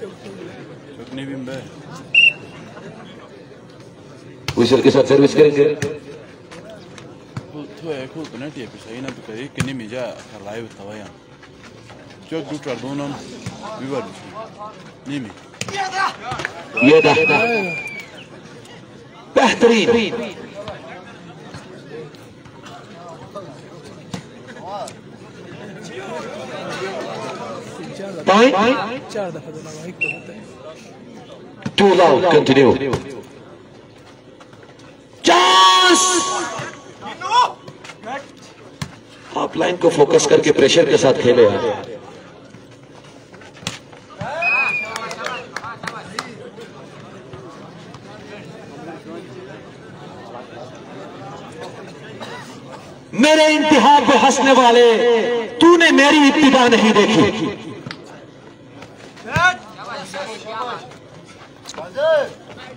چوک نہیں بھی سر کے ساتھ سروس کریں گے خو په نټي په صحیح نه کوي کني میجا خلایو توایا چا ګو تر دونم وی ور نه می Too loud, continue. Just... آپ لائن کو فوکس کر کے پریشر کے ساتھ کھیلے ہیں میرے انتہا پہ ہنسنے والے تو نے میری ابتدا نہیں دیکھی۔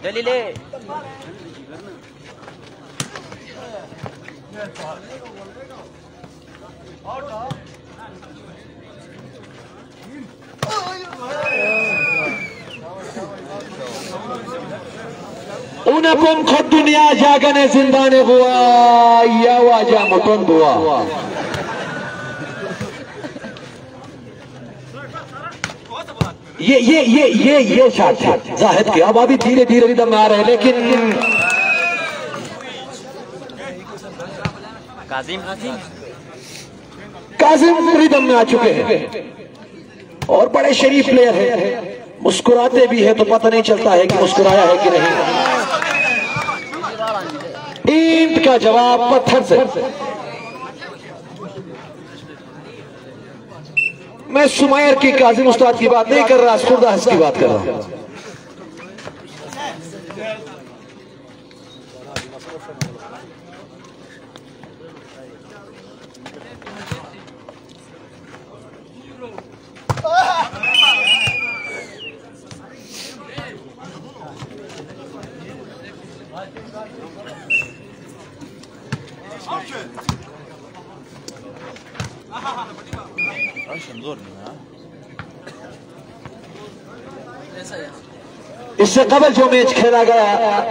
دلیلے اونکم خود دنیا جاگن زندان گوا یا واجا مطن بوا. یہ یہ یہ یہ یہ شاد شاد زاہد کے اب ابھی دیرے دھیرے دم آ رہے ہیں، لیکن کاظم؟ کازیم ریدم میں آ چکے ہیں۔ اور بڑے شریف پلیئر ہیں۔ مسکراتے بھی ہیں تو پتہ نہیں چلتا ہے کہ مسکرایا ہے کہ نہیں۔ اینٹ کا جواب پتھر سے۔ میں سمائر کی کازیم استاد کی بات نہیں کر رہا سرداس کی بات کر رہا۔ ہوں سے قبل جو میچ کھیلا گیا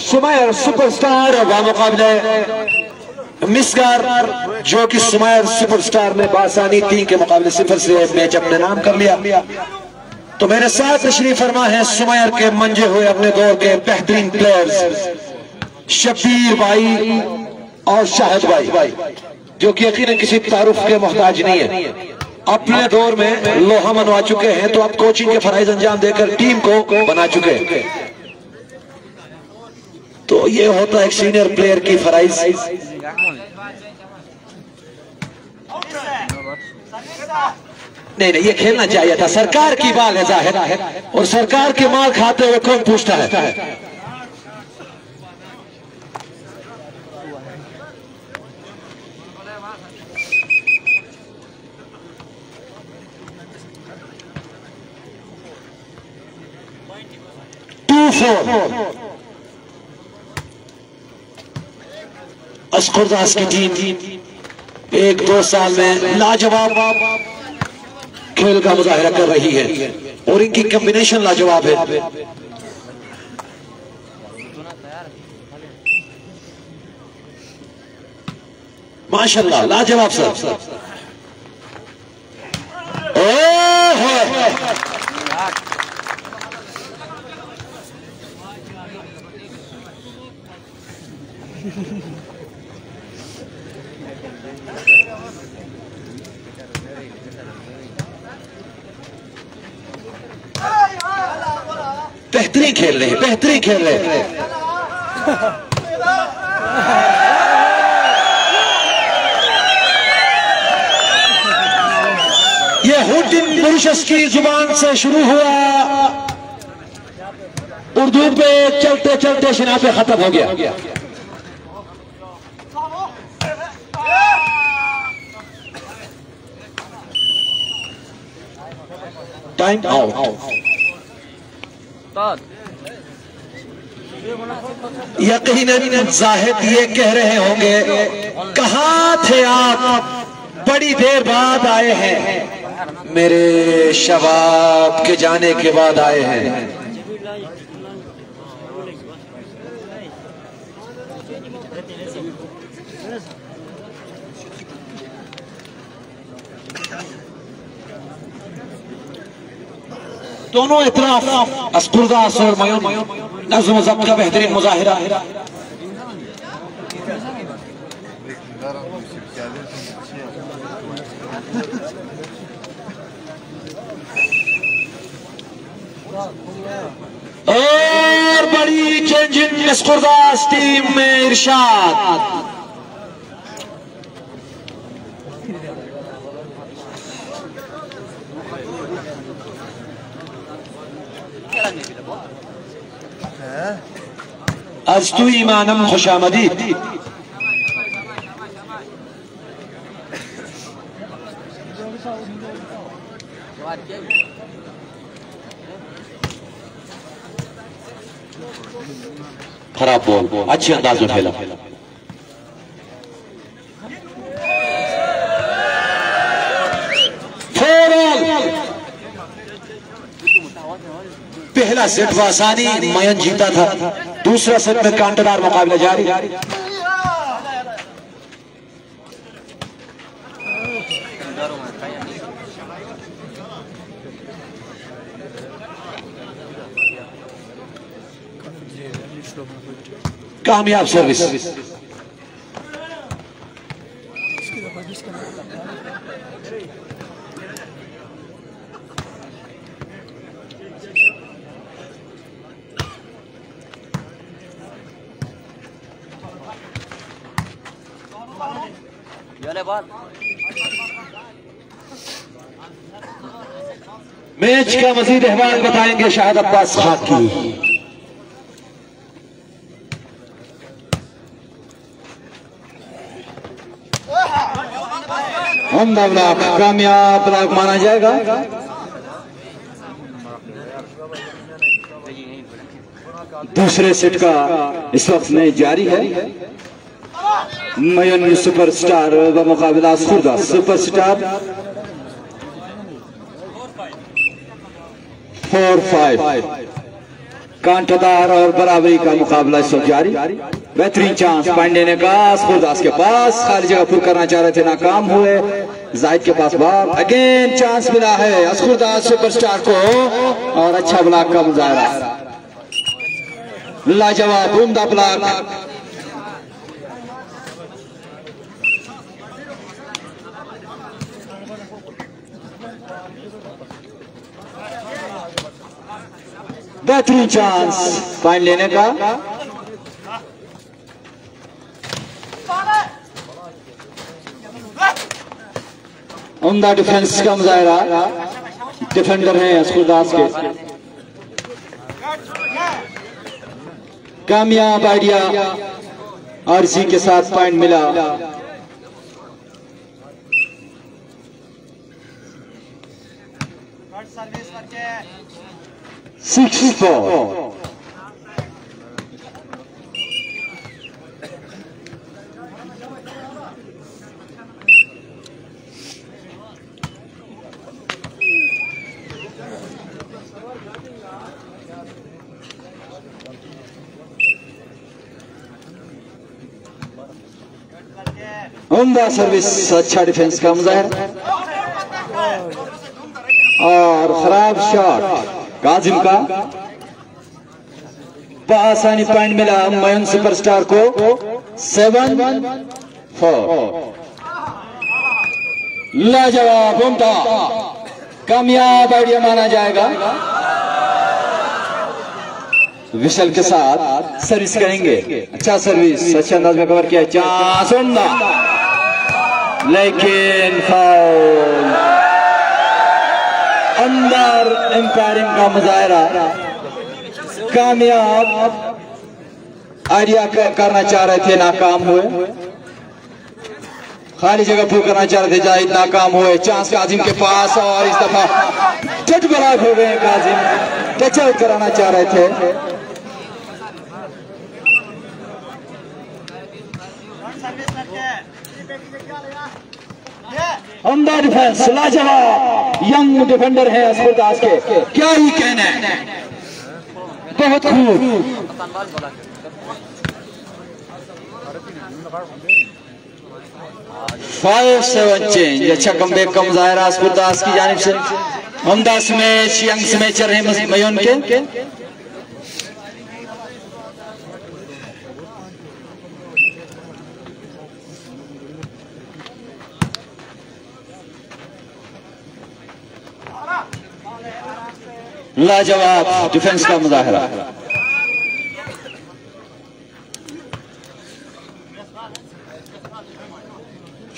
سمیر سپر سٹار بامقابلہ مسگار جو کی سمیر سپر سٹار نے باسانی تین کے مقابلے سفر سے میچ اپنے نام کر لیا تو میرے ساتھ تشریف فرما ہے سمیر کے منجے ہوئے اپنے دور کے بہترین پلیئرز شفیر بھائی اور شاہد بھائی جو کی یقیناً کسی تعرف کے محتاج نہیں ہے اپنے دور میں لوہا منوا چکے ہیں، تو آپ کوچنگ کے فرائض انجام دے کر ٹیم کو بنا چکے ہیں۔ تو یہ ہوتا ہے ایک سینئر پلیئر کی فرائض۔ نہیں نہیں، یہ کھیلنا چاہیے تھا۔ سرکار کی بال ہے ظاہر۔ ہے اور سرکار کے مال کھاتے ہوئے کون پوچھتا ہے؟ مخصوص ہو اسکر داس کی ٹیم ایک دو سال میں لاجواب کھیل کا مظاہرہ کر رہی ہے اور ان کی کمبینیشن لاجواب ہے۔ ماشاءاللہ، لاجواب، سر۔ اوہ! بہترین کھیل رہے ہیں، بہترین کھیل رہے ہیں۔ یہ ہوتن برشس کی زبان سے شروع ہوا۔ اردو پہ چلتے چلتے شنا پہ ختم ہو گیا۔ ٹائم آؤٹ یقیناً زاہد یہ کہہ رہے ہوں گے کہاں تھے آپ؟ بڑی دیر بعد آئے ہیں۔ میرے شباب کے جانے کے بعد آئے ہیں۔ دونوں اطراف اسپرداس اور میون نظم و ضبط کا بہترین مظاہرہ اور بڑی چینجنگ اسپرداس ٹیم میں ارشاد۔ از تو ایمانم خوش آمدید خراب بول. اچھی انداز میں پھیلا پہلا سیٹ و آسانی مین جیتا تھا۔ دوسرا سیٹ میں کانٹرار مقابلہ جاری۔ کامیاب سروس۔ میچ کا مزید احوال بتائیں گے شاہد عباس خاکی عمدہ بلاک کامیاب بلاک مانا جائے گا۔ دوسرے سیٹ کا اس وقت میں جاری ہے۔ میون سپر سٹار بمقابلہ اسخوردہ سپر سٹار فور فائیو کانٹدار اور برابری کا مقابلہ اس وقت جاری بہترین چانس پانڈے نے کہا اسخورداس کے پاس خالی جگہ پر کرنا چاہ رہے تھے ناکام ہوئے زائد کے پاس باب اگین چانس ملا ہے اسخورداس سپر سٹار کو اور اچھا بلاک کا مظاہرہ لاجواب عمدہ بلاک بہترین چانس۔ فائن لینے کا۔ عمدہ ڈیفنس کا مظاہرہ۔ ڈیفینڈر ہیں اسکرداس کے۔ کامیاب آئیڈیا اور اسی کے ساتھ پوائنٹ ملا۔ عمدہ سروس اچھا ڈیفنس کا مظاہر اور خراب شاٹ کاظم کا بآسانی پوائنٹ ملا میون سپر سٹار کو سیون فور لاجواب عمدہ کامیاب آئیڈیا مانا جائے گا وشل کے ساتھ سروس کریں گے اچھا سروس اچھا انداز میں کور کیا چانس عمدہ لیکن فاؤل اندر امپائرنگ کا مظاہرہ۔ کامیاب آئیڈیا کرنا چاہ رہے تھے، ناکام ہوئے۔ خالی جگہ پھول کرنا چاہ رہے تھے، جاہد ناکام ہوئے۔ چانس کاظم کے پاس اور اس دفعہ ٹچ بلاک ہو گئے کاظم۔ ٹچ آؤٹ کرانا چاہ رہے تھے۔ عمدہ ڈیفنس لاجواب ینگ ڈیفینڈر ہے اسپر داس کے۔ کیا ہی کہنا ہے؟ بہت خوب۔ فائیو سیون چینج اچھا کم بیک کا مظاہرہ اسپر داس کی جانب سے۔ عمدہ سمیچ ینگ سمیچر ہیں میون کے۔ لاجواب ڈیفنس کا مظاہرہ۔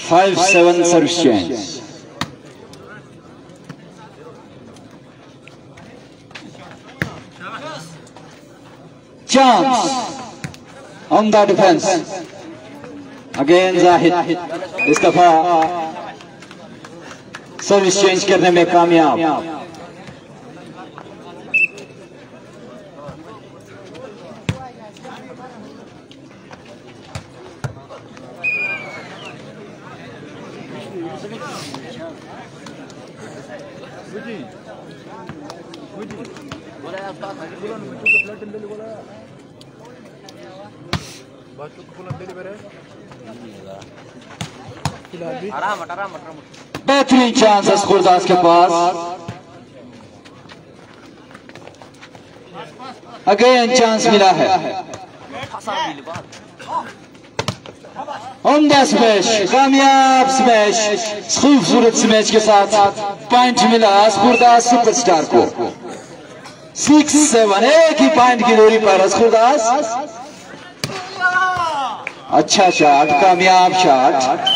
Five seven service change chance عمدہ ڈیفنس اگین زاہد اس دفعہ سروس چینج کرنے میں کامیاب۔ بہترین چانس اسکورداس کے پاس۔ اگین چانس ملا ہے۔ عمدہ سمیش کامیاب سمیش خوبصورت سمیش کے ساتھ پوائنٹ ملا اسکورداس سپر سٹار کو۔ سکس سیون ایک ہی پوائنٹ کی دوری پر اسکورداس اچھا شاٹ کامیاب شاٹ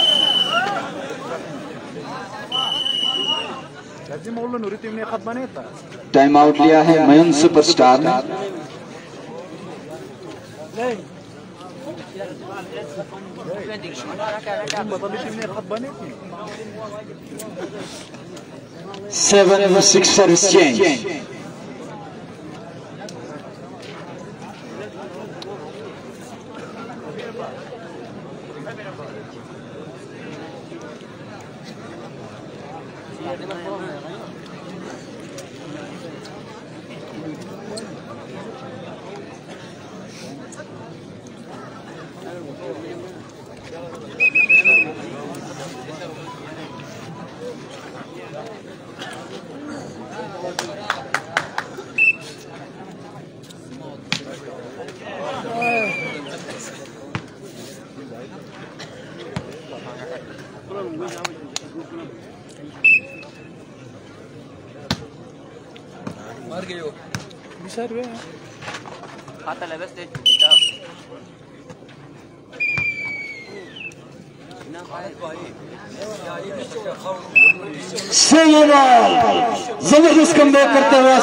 ٹائم آؤٹ لیا ہے میون سپر سٹار نے۔ سیون سکس سروس چینج سر وہ Hasta la vez de seven all زبردست کم بیک کرتے ہوئے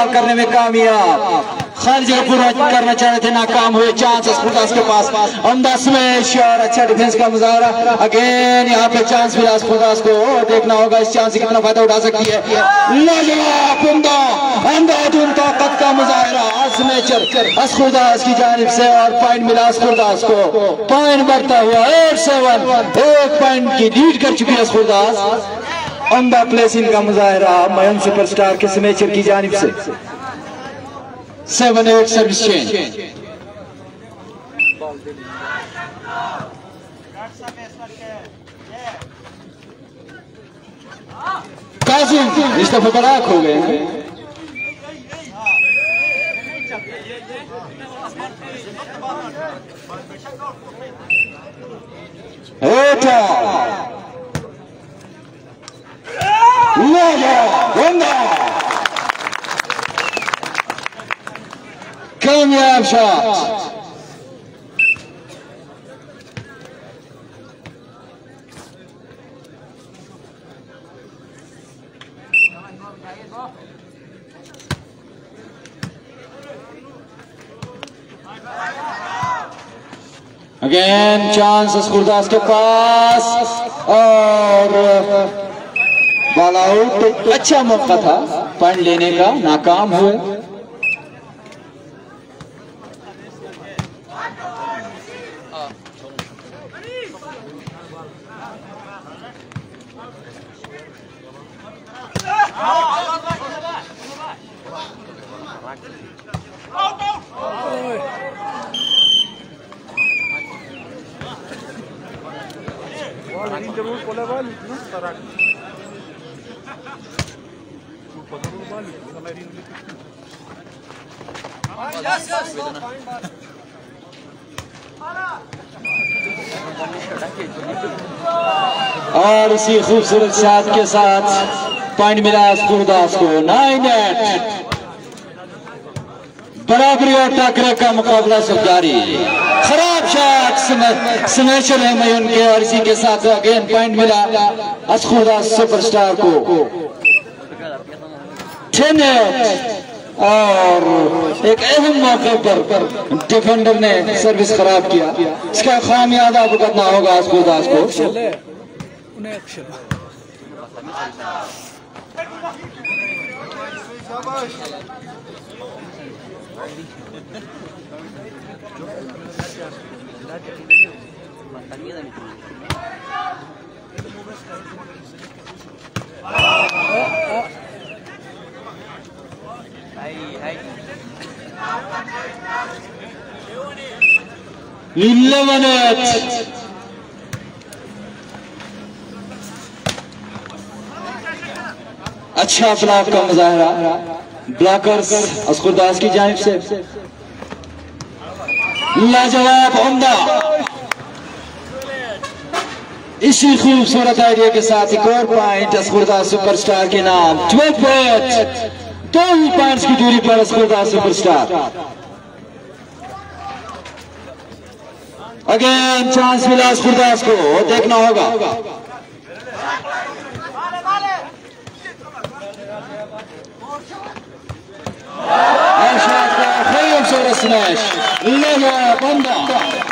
اسپورتا کرنے میں کامیاب۔ خالی جگہ پورا کرنا چاہ رہے تھے، ناکام ہوئے چانس اسپورتا کے پاس۔ عمدہ سمیش اور اچھا ڈیفنس کا مظاہرہ۔ اگین یہاں پہ چانس ملا اسپورتا کو۔ دیکھنا ہوگا اس چانس سے کتنا فائدہ اٹھا سکتی ہے۔ لاجواب عمدہ عمدہ دون طاقت کا مظاہرہ۔ اسمیچر اسپورتا کی جانب سے اور پوائنٹ ملا اسپورتا کو۔ پوائنٹ بڑھتا ہوا، ایٹ سیون۔ ایک پوائنٹ کی لیڈ کر چکی ہے اسپورتا عمدہ پلیسنگ کا مظاہرہ میون سپر سٹار کے سمیچر کی جانب سے۔ Seven eight service change Qasim اس دفعہ بڑاک ہو گئے۔ ہیں ایٹا۔ Uwaga! Gonda! Come here, shot! Again, chance, Gurdas to pass. Or... ball out اچھا موقع تھا۔ پوائنٹ لینے کا ناکام ہوئے اور اسی خوبصورت شاد کے ساتھ پوائنٹ ملا اسکرداس کو نائن ایٹ۔ برابری اور ٹاکرے کا مقابلہ سب جاری۔ خراب شاٹ سمیشر ہے میون کے اور اسی کے ساتھ اگین پوائنٹ ملا اسکرداس سپر سٹار کو۔ اچھے میچ اور ایک اہم موقع پر ڈیفنڈر نے سروس خراب کیا۔ اس کا خامیازہ بھگتنا ہوگا آس کو داس کو۔ Oh! 11 اچھا بلاک کا مظاہرہ بلاکرز اسکر داس کی جانب سے لاجواب عمدہ اسی خوبصورت آئیڈیا کے ساتھ ایک اور پوائنٹ اسکر داس سپر سٹار کے نام ٹویٹ پوائنٹ دو ہی پوائنٹس کی دوری پر اسکرداس سپر سٹار اگین چانس ملا اسکرداس کو دیکھنا ہوگا بندہ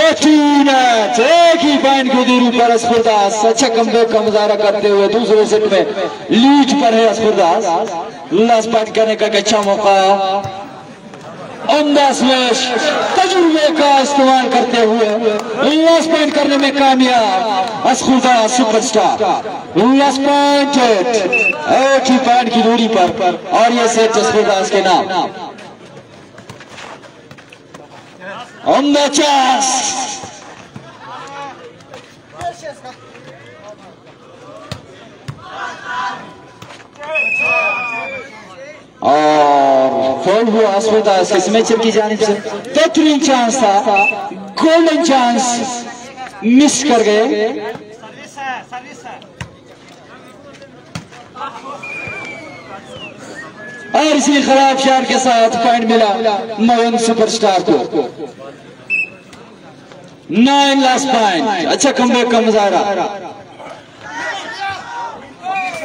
چھٹین ایک ہی پوائنٹ کی دوری پر اسپرداس اچھا کم بیک کا مظاہرہ کرتے ہوئے دوسرے سیٹ میں لیڈ پر ہے اسپرداس لاسٹ پوائنٹ کرنے کا اچھا موقع عمدہ سمیش تجربے کا استعمال کرتے ہوئے لاسٹ پوائنٹ کرنے میں کامیاب اسخودا سپر سٹار لاسٹ پوائنٹ ایک ہی پوائنٹ کی دوری پر اور یہ سیٹ اسخوداس کے نام عمدہ چانس اور فول ہوا اسخودا اس کے سمیچر کی جانب سے بہترین چانس تھا گولڈن چانس مس کر گئے اور اسی خراب شار کے ساتھ پوائنٹ ملا موین سپر سٹار کو۔ نائن لاسٹ پوائنٹ اچھا کم بیک کا مظاہرہ۔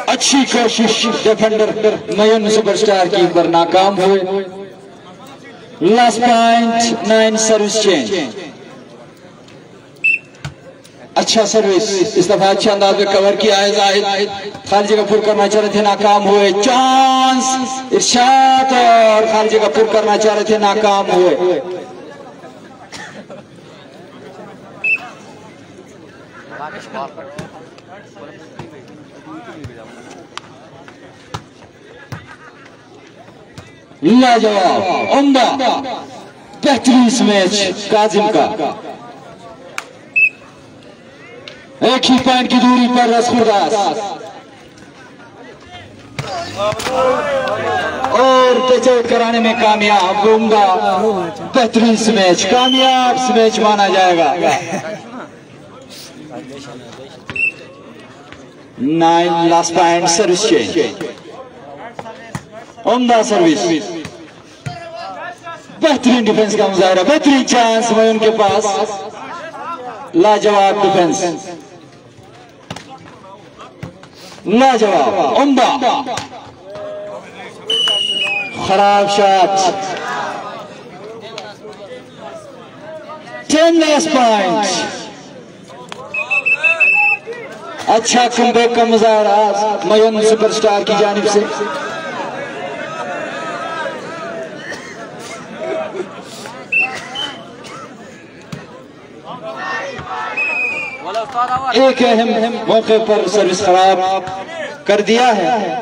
اچھی کوشش ڈیفنڈر میون سپر سٹار کی پر ناکام ہوئے۔ Last point nine service change اچھا سروس، اس دفعہ اچھا انداز میں کور کیا ہے زاہد۔ خارجی کا پر کرنا چاہ رہے تھے، ناکام ہوئے۔ چانس، ارشاد اور خارجی کا پر کرنا چاہ رہے تھے، ناکام ہوئے۔ لاجواب، عمدہ، بہترین سمیچ کاظم کا۔ ایک ہی پوائنٹ کی دوری پر رسخرداس اور ٹچ آؤٹ کرانے میں کامیاب عمدہ بہترین سمیچ کامیاب سمیچ مانا جائے گا۔ Nine last point service change عمدہ سروس۔ بہترین ڈیفنس کا مظاہرہ، بہترین چانس میں ان کے پاس۔ لاجواب ڈیفنس لاجواب عمدہ۔ خراب شاٹ ٹین لیس پائنٹ اچھا کمبیک کا مظاہرہ میون سپرسٹار کی جانب سے۔ ایک اہم موقع پر سروس خراب کر دیا ہے۔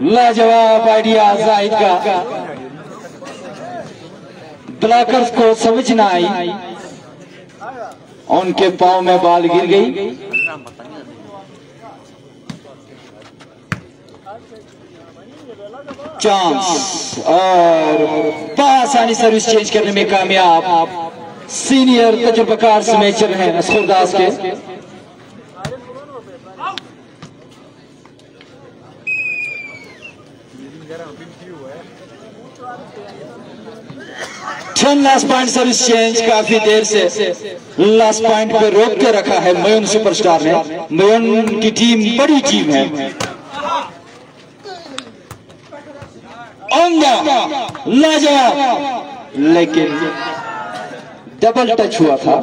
لاجواب آئیڈیا زائد کا۔ بلاکرز کو سمجھنا آئی۔ ان کے پاؤں میں بال گر گئی۔ چانس اور بآسانی سروس چینج کرنے میں کامیاب سینئر تجربہ کار سمیچر ہیں اسخور داس کے۔ ٹھن لاس پائنٹ سروس چینج کافی دیر سے۔ لاس پائنٹ پر روک کے رکھا ہے میون سپر سٹار نے۔ میون کی ٹیم، بڑی ٹیم ہے۔ عمدہ جا۔ لیکن ڈبل ٹچ ہوا تھا۔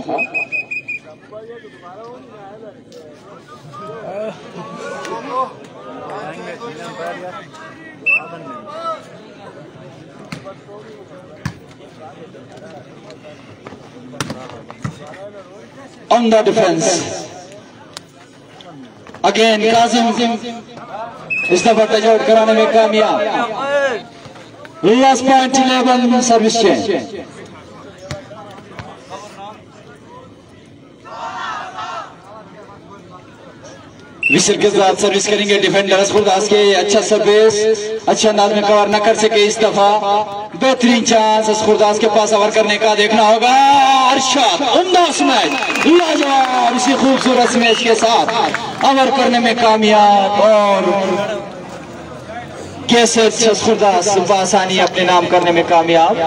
عمدہ ڈیفنس اگین قاسم اس دفعہ ٹچ آؤٹ کرانے میں کامیاب۔ last point 11 service change وسر کے ساتھ سروس کریں گے ڈیفینڈرز خود آس کے اچھا سروس اچھے انداز میں کور نہ کر سکے اس دفعہ۔ بہترین چانس اس خلداس کے پاس اوور کرنے کا دیکھنا ہوگا۔ ارشاد عمدہ سمیچ لاجواب اسی خوبصورت سمیچ کے ساتھ اوور کرنے میں کامیاب اور کیسے آسانی اپنے نام کرنے میں کامیاب؟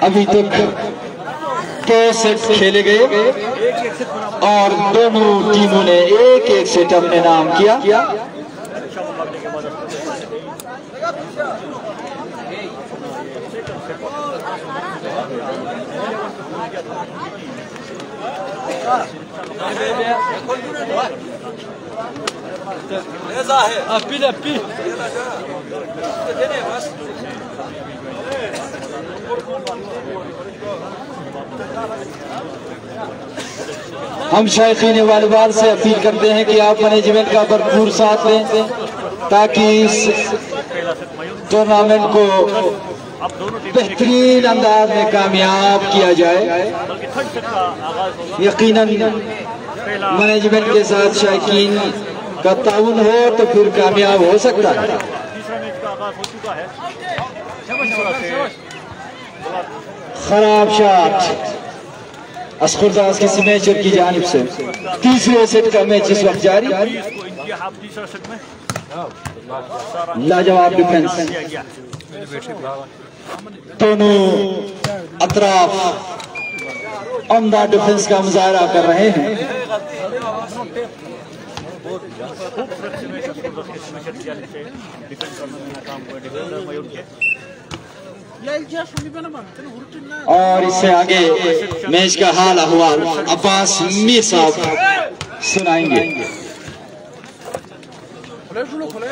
ابھی تک دو سیٹ کھیلے گئے اور دونوں ٹیموں نے ایک ایک سیٹ اپنے نام کیا۔ ہم شائقین والوال سے اپیل کرتے ہیں کہ آپ مینجمنٹ کا بھرپور ساتھ لیں تاکہ اس ٹورنامنٹ کو بہترین انداز میں کامیاب کیا جائے۔ یقیناً مینجمنٹ کے ساتھ شائقین کا تعاون ہو تو پھر کامیاب ہو سکتا ہے۔ خراب شاٹ۔ اسکرداس کے سمیچر کی جانب سے۔ تیسرے سیٹ کا میچ اس وقت جاری۔ لاجواب ڈیفنس دونوں اطراف عمدہ ڈیفنس کا مظاہرہ کر رہے ہیں۔ اور اس سے آگے میچ کا حال احوال عباس میر صاحب سنائیں گے۔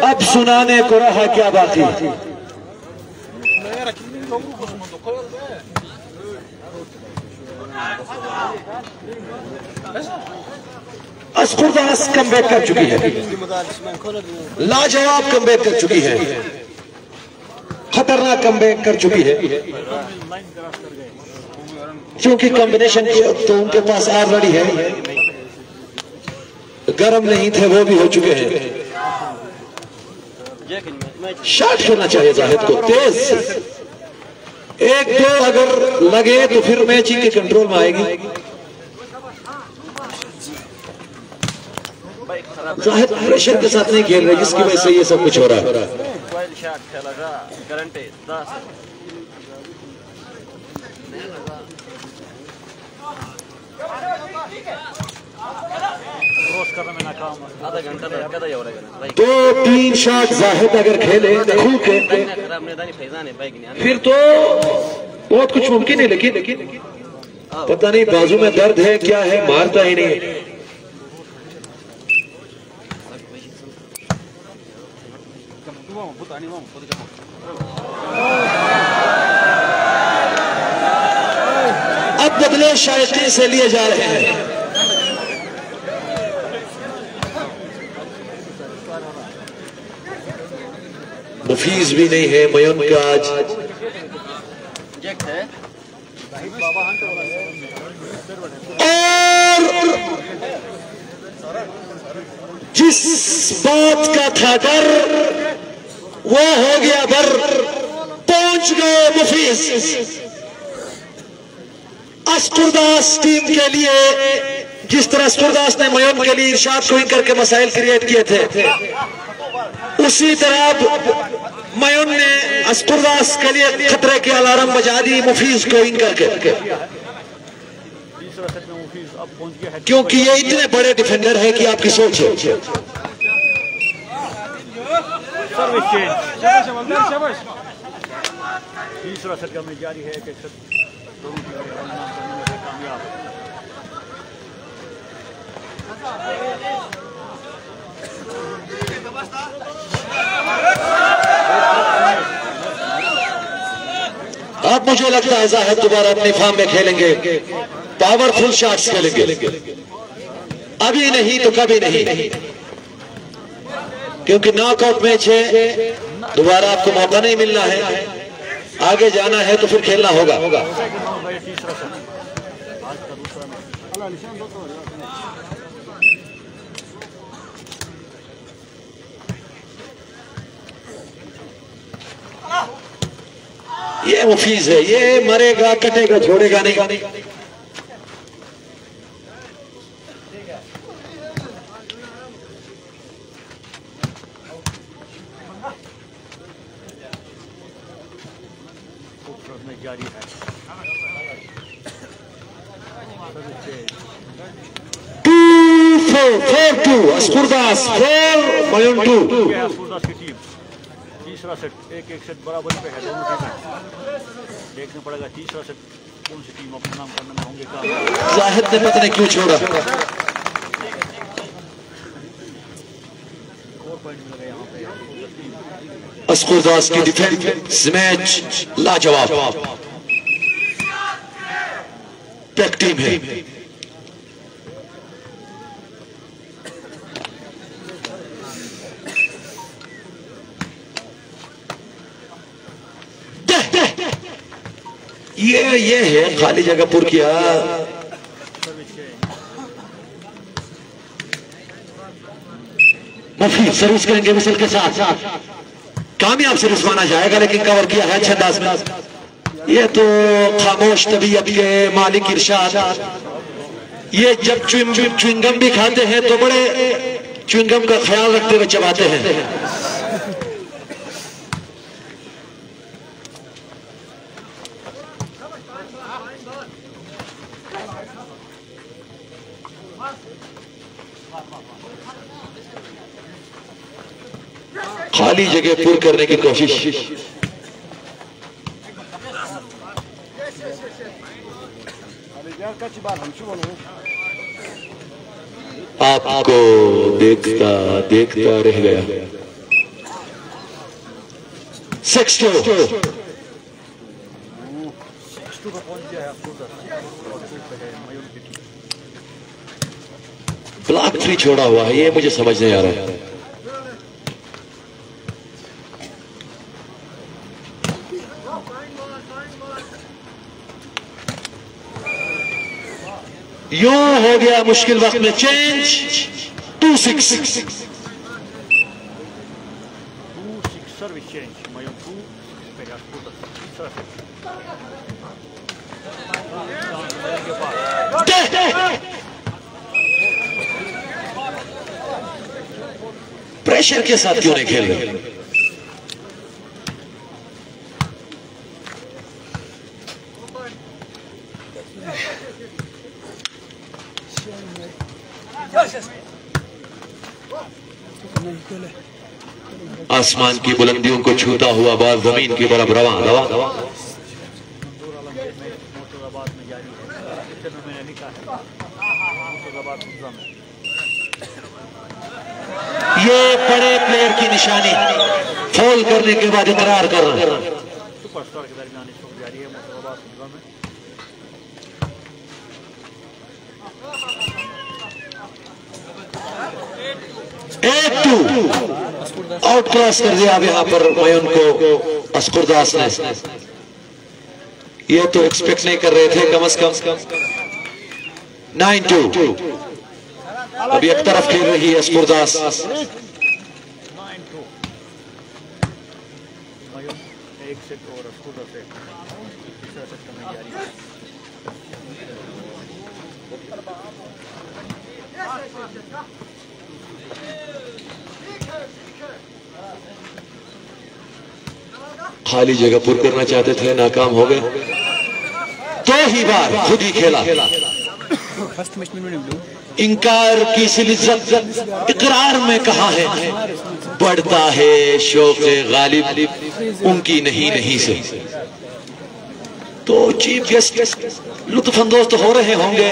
اب سنانے کو رہا کیا باقی؟ 보시면 녹화해야 돼. اسکرداس کم بیک کر چکی ہے۔ لاجواب کم بیک کر چکی ہے۔ خطرناک کم بیک کر چکی ہے۔ کیونکہ کمبینیشن تو ان کے پاس آلریڈی ہے۔ گرم نہیں تھے وہ بھی ہو چکے ہیں۔ شاٹ کرنا چاہیے زاہد کو۔ تیز۔ ایک دو اگر لگے تو پھر میچ ان کے کنٹرول میں آئے گی۔ زاہد پریشر کے ساتھ نہیں کھیل رہے، جس کی وجہ سے یہ سب کچھ ہو رہا ہے۔ دو تین شاک زاہد اگر کھیلے کے پھر تو بہت کچھ ممکن ہے، لیکن پتہ نہیں بازو میں درد ہے، کیا ہے، مارتا ہی نہیں اب بدلے شائقین سے لیے جا رہے ہیں۔ حفیظ بھی نہیں ہے میں ان کا آج۔ اور جس بات کا تھا ڈر، وہ ہو گیا بر۔ پہنچ گئے مفیس اسکرداس ٹیم کے لیے، جس طرح اسکرداس نے میون کے لیے ارشاد کو کر کے مسائل کریٹ کیے تھے۔ اسی طرح میون نے اسکرداس کے لیے خطرے کے الارم بجا دی، مفیز کوئنگ کر کے۔ کیونکہ یہ اتنے بڑے ڈیفینڈر ہے کہ آپ کی سوچ ہے۔ آپ مجھے لگتا ہے زاہد دوبارہ اپنے فارم میں کھیلیں گے پاور فل شاٹس کھیلیں گے۔ ابھی نہیں تو کبھی نہیں۔ کیونکہ ناک آؤٹ میچ ہے، دوبارہ آپ کو موقع نہیں ملنا ہے۔ آگے جانا ہے تو پھر کھیلنا ہوگا۔ یہ مفیز ہے، یہ مرے گا، کٹے گا، چھوڑے گا نہیں۔ جاری ہے ٹو فور فور ٹو اسکور داس فور میون ٹو تیسرا سیٹ ایک ایک سیٹ برابر پہ ہے دونوں ٹیمیں۔ دیکھنا پڑے گا تیسرا سیٹ کون سی ٹیم اپنا نام کرنے میں ہوں گے زاہد نے پتہ نہیں کیوں چھوڑا۔ اسکور داس کی ڈیفینس میچ لاجواب۔ ٹیک ٹیم ہے۔ یہ ہے، خالی جگہ پور کیا؟ مفید سروس کریں گے مسل کے ساتھ۔ کامیاب سروس مانا جائے گا، لیکن کور کیا ہے اچھا انداز میں۔ یہ تو خاموش طبیعت کے مالک ارشاد۔ یہ جب چوئنگم بھی کھاتے ہیں تو بڑے چوئنگم کا خیال رکھتے ہوئے چباتے ہیں۔ خالی جگہ پر کرنے کی کوشش۔ آپ کو دیکھتا دیکھتا رہ گیا۔ سکس ٹو بلاک تھری چھوڑا ہوا ہے، یہ مجھے سمجھ نہیں آ رہا۔ ہے یوں ہو گیا مشکل وقت میں چینج ٹو سکس۔ پریشر کے ساتھ کیوں نہیں کھیل رہے؟ آسمان کی بلندیوں کو چھوتا ہوا بال زمین کی طرف رواں رواں۔ یہ بڑے پلیئر کی نشانی۔ فول کرنے کے بعد اقرار کر۔ رہا ہے ایک ٹو آؤٹ کراس کر دیا اب یہاں پر میں ان کو اسکرداس نے۔ یہ تو ایکسپیکٹ نہیں کر رہے تھے کم از کم۔ Nine to. اب ایک طرف کھیل رہی ہے اسکرداس ایک سیٹ اور اسکوٹر سے تیسرا سیٹ کرنے جاری ہے خالی جگہ پر کرنا چاہتے تھے، ناکام ہو گئے۔ تو ہی بار خود ہی کھیلا۔ انکار کی سلزت اقرار میں کہا ہے۔ بڑھتا ہے شوق غالب، ان کی نہیں نہیں سے۔ تو چیف گیسٹ لطف اندوز تو ہو رہے ہوں گے۔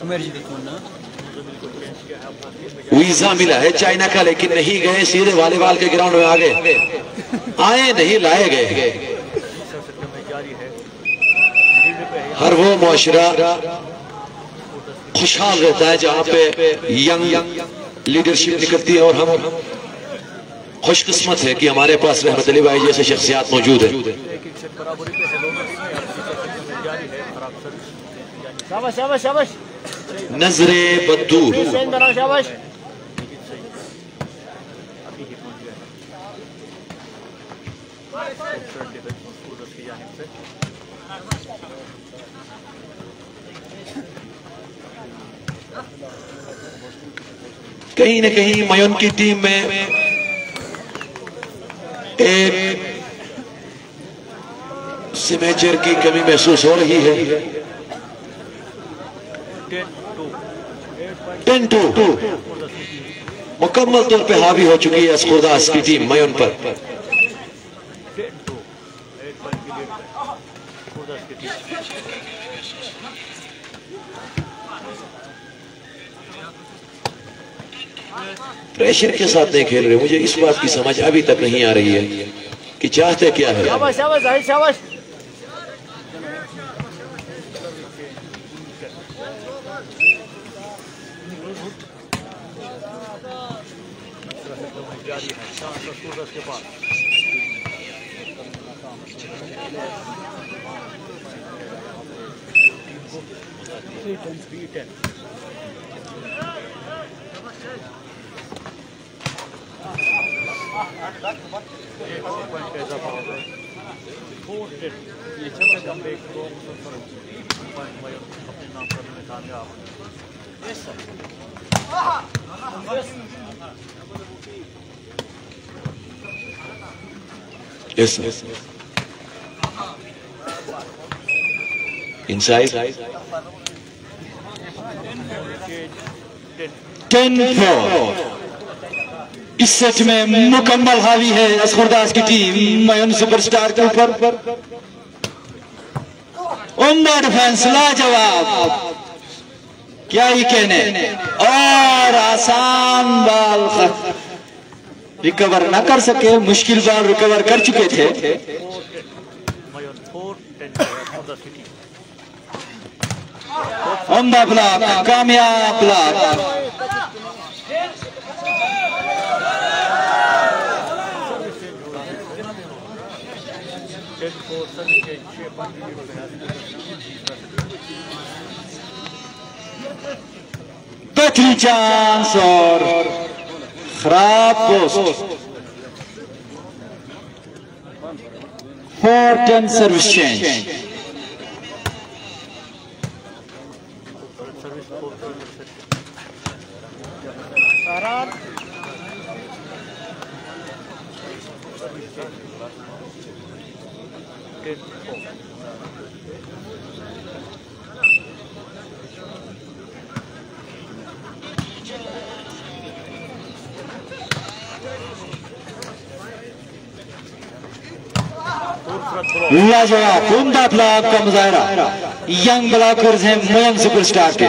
سمیر جی دیکھو۔ ویزا ملا ہے چائنا کا لیکن نہیں گئے، سیدھے والی بال کے گراؤنڈ میں آگے آئے، نہیں لائے گئے۔ ہر وہ معاشرہ خوشحال رہتا ہے جہاں پہ ینگ لیڈرشپ نکلتی ہے اور ہم خوش قسمت ہے کہ ہمارے پاس رحمت علی بھائی جیسے شخصیات موجود ہیں۔ ایک ایک سیٹ برابری پہ ہے دونوں ٹیم میں اب تیسرا سیٹ کرنے جاری ہے خراب سروس شاباش شاباش شاباش نظر بدور چینج بناؤ شاباش ابھی ہی پہنچ گئے کی جانب سے کہیں نہ کہیں میون کی ٹیم میں ایک سمیچر کی کمی محسوس ہو رہی ہے۔ ٹین ٹو ٹین ٹو مکمل طور پہ حاوی ہو چکی ہے اسکرداس کی ٹیم میون پر ٹین ٹو ایٹ پوائنٹ کی لیڈ پہ اسکوٹرس کی ٹیم شرک کے ساتھ نہیں کھیل رہے، مجھے اس بات کی سمجھ ابھی تک نہیں آ رہی ہے کہ چاہتے کیا ہے شاباش شاباش ظاہر شاباش جاری ہے چانس اسکوٹرس کے پاس تھری ٹین ایک اور پوائنٹ کا اضافہ ہو گیا فور ٹین یہ چل رہا کم بیک دو مسلسل پوائنٹ میں اپنے نام کرنے میں کامیاب yes sir Yes, sir. Inside. Ten four اس سیٹ میں مکمل حاوی ہے اسخرداس کی ٹیم میون سپر سٹار کے اوپر عمدہ ڈیفنس لاجواب کیا ہی کہنے اور آسان بال ریکور نہ کر سکے مشکل بال ریکور کر چکے تھے میون فور ٹین اسکوٹرس کی ٹیم عمدہ بلاک کامیاب بلاک ٹین بہترین چانس اور خراب post. Four ten service change service لیا جواب عمدہ ینگ بلاکرز ہیں مہم سپر سٹار کے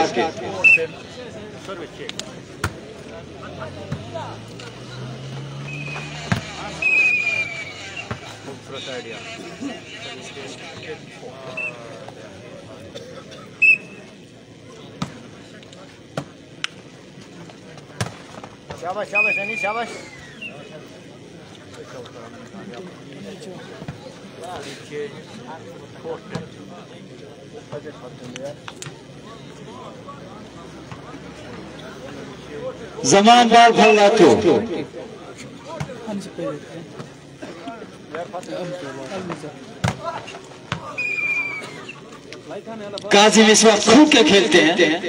زماندار بھلا تو قاضی میں اس وقت خون کے کھیلتے ہیں،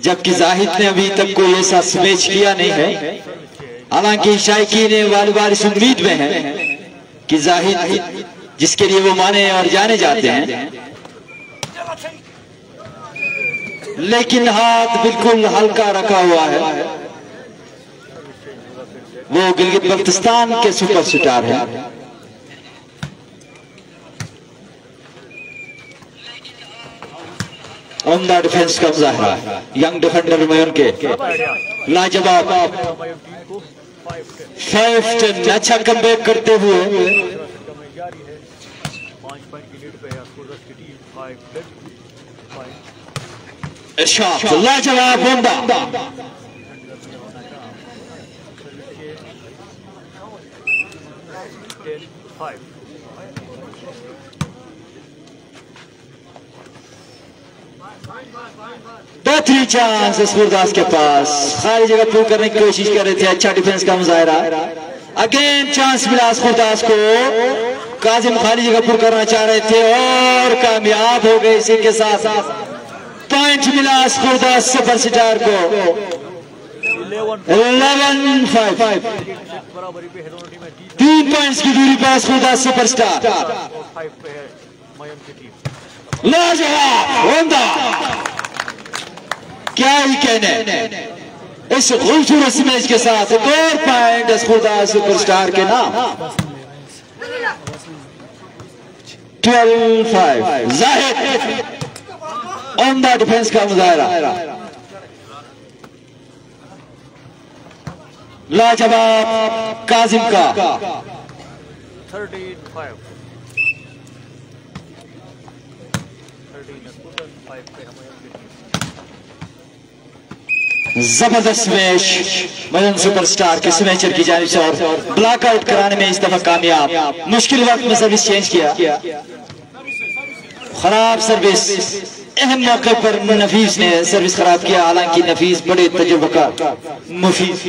جبکہ زاہد نے ابھی تک کوئی ایسا سمیچ کیا نہیں ہے۔ حالانکہ شائقین والوار اس امید میں ہیں کہ زاہد جس کے لیے وہ مانے اور جانے جاتے ہیں۔ لیکن ہاتھ بالکل ہلکا رکھا ہوا ہے۔ وہ گلگت بلتستان کے سپر سٹار ہیں۔ اندہ ڈیفنس کا مظاہرہ ینگ میں ان کے لاجواب۔ جواب فیفٹن اچھا کم بیک کرتے ہوئے ارشاد لاجواب اندہ five. چانس اسپور داس کے پاس خالی جگہ پور کرنے کی کوشش کر رہے تھے اچھا ڈیفنس کا مظاہرہ اگین چانس ملا اسپور داس کو قاظم خالی جگہ پور کرنا چاہ رہے تھے اور کامیاب ہو گئے اسی کے ساتھ پوائنٹ ملا اسپور داس سپر سٹار کو 11 5 تین پوائنٹس کی دوری پر اسمیدہ سپر سٹار۔ لاجواب ہوندہ کیا ہی کہنے۔ اس خوبصورت سمیج کے ساتھ ایک اور پوائنٹ اسمیدہ سپر سٹار کے نام۔ Twelve five Zahid. اندہ ڈیفنس کا مظاہرہ۔ لاجواب کازم کا۔ زبردست میش مدن سپر سٹار کے سمیچر کی جانب سے اور بلاک آؤٹ کرانے میں اس دفعہ کامیاب۔ مشکل وقت میں سروس چینج کیا۔ خراب سروس۔ اہم موقع پر نفیس نے سروس خراب کیا۔ حالانکہ نفیس بڑے تجربہ کا مفید۔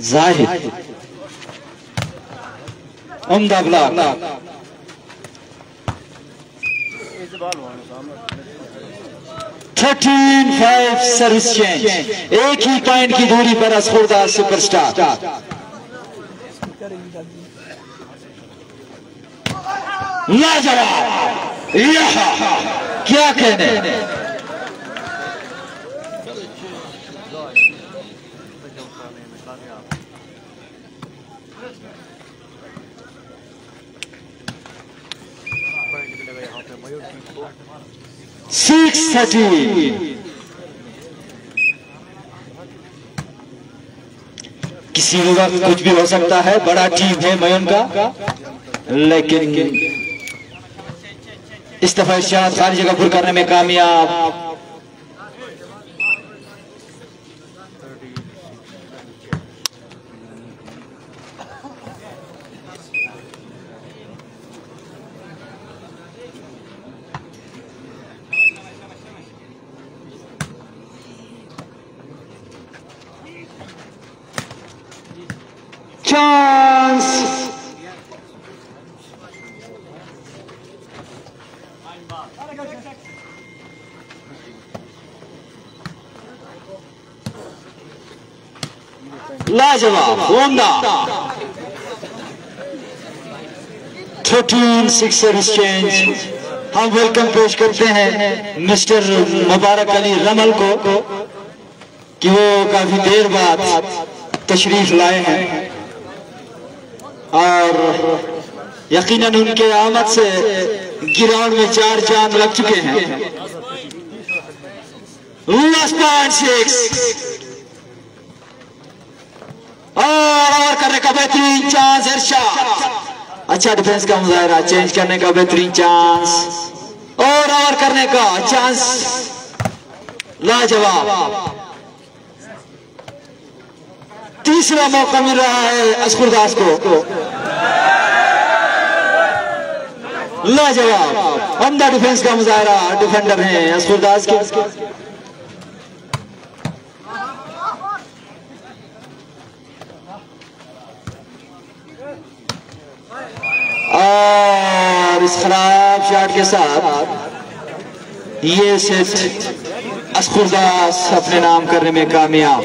Zahid Umda block. Thirteen five service change ایک ہی پوائنٹ کی دوری پر اسخوردار سپر سٹار لاجواب کیا کہنے سکس تھرٹی کسی وقت کچھ بھی ہو سکتا ہے بڑا ٹیم ہے میون کا لیکن اس دفعہ اشیاد خارجی کا پر کرنے میں کامیاب جواب ہوندہ 13 سکسر ہم ویلکم پیش کرتے ہیں مسٹر مبارک علی رمل کو کہ وہ کافی دیر بعد تشریف لائے ہیں اور یقیناً ان کے آمد سے گراؤنڈ میں چار چاند لگ چکے ہیں لاسٹ پوائنٹ سکس کا بہترین چانس ارشاد۔ اچھا ڈیفنس کا مظاہرہ چینج کرنے کا بہترین چانس۔ اور اور کرنے کا چانس۔ لاجواب۔ تیسرا موقع مل رہا ہے اسکر داس کو۔ لاجواب۔ اندر ڈیفنس کا مظاہرہ ڈیفینڈر ہیں اسکر داس کے۔ اور اس خراب شاٹ کے ساتھ یہ سیٹ اسخرداس اپنے نام کرنے میں کامیاب۔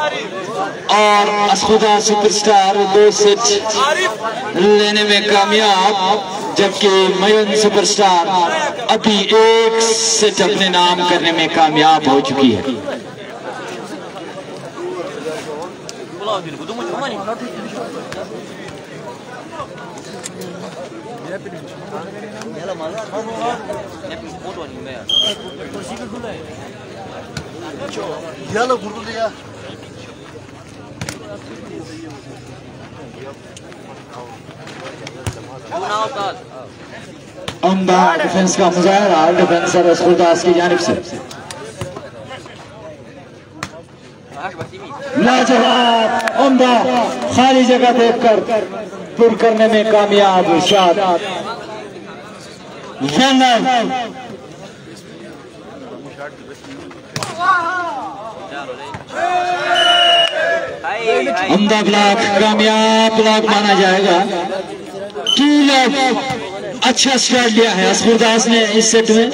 اور اسودہ سپر سٹار دو سچ لینے میں کامیاب، جبکہ میون سپر سٹار ابھی ایک سچ اپنے نام کرنے میں کامیاب ہو چکی ہے Yalla vurdu ya. امدہ ڈیفنس کا مظاہرہ، ڈیفنسر اسکول داس کی جانب سے۔ لاجواب امدہ خالی جگہ دیکھ کر پر کرنے میں کامیاب شاد۔ جنرل اندہ بلاک کامیاب بلاک مانا جائے گا۔ ٹو لاک اچھا سٹارٹ لیا ہے اسکور نے اس سیٹ میں۔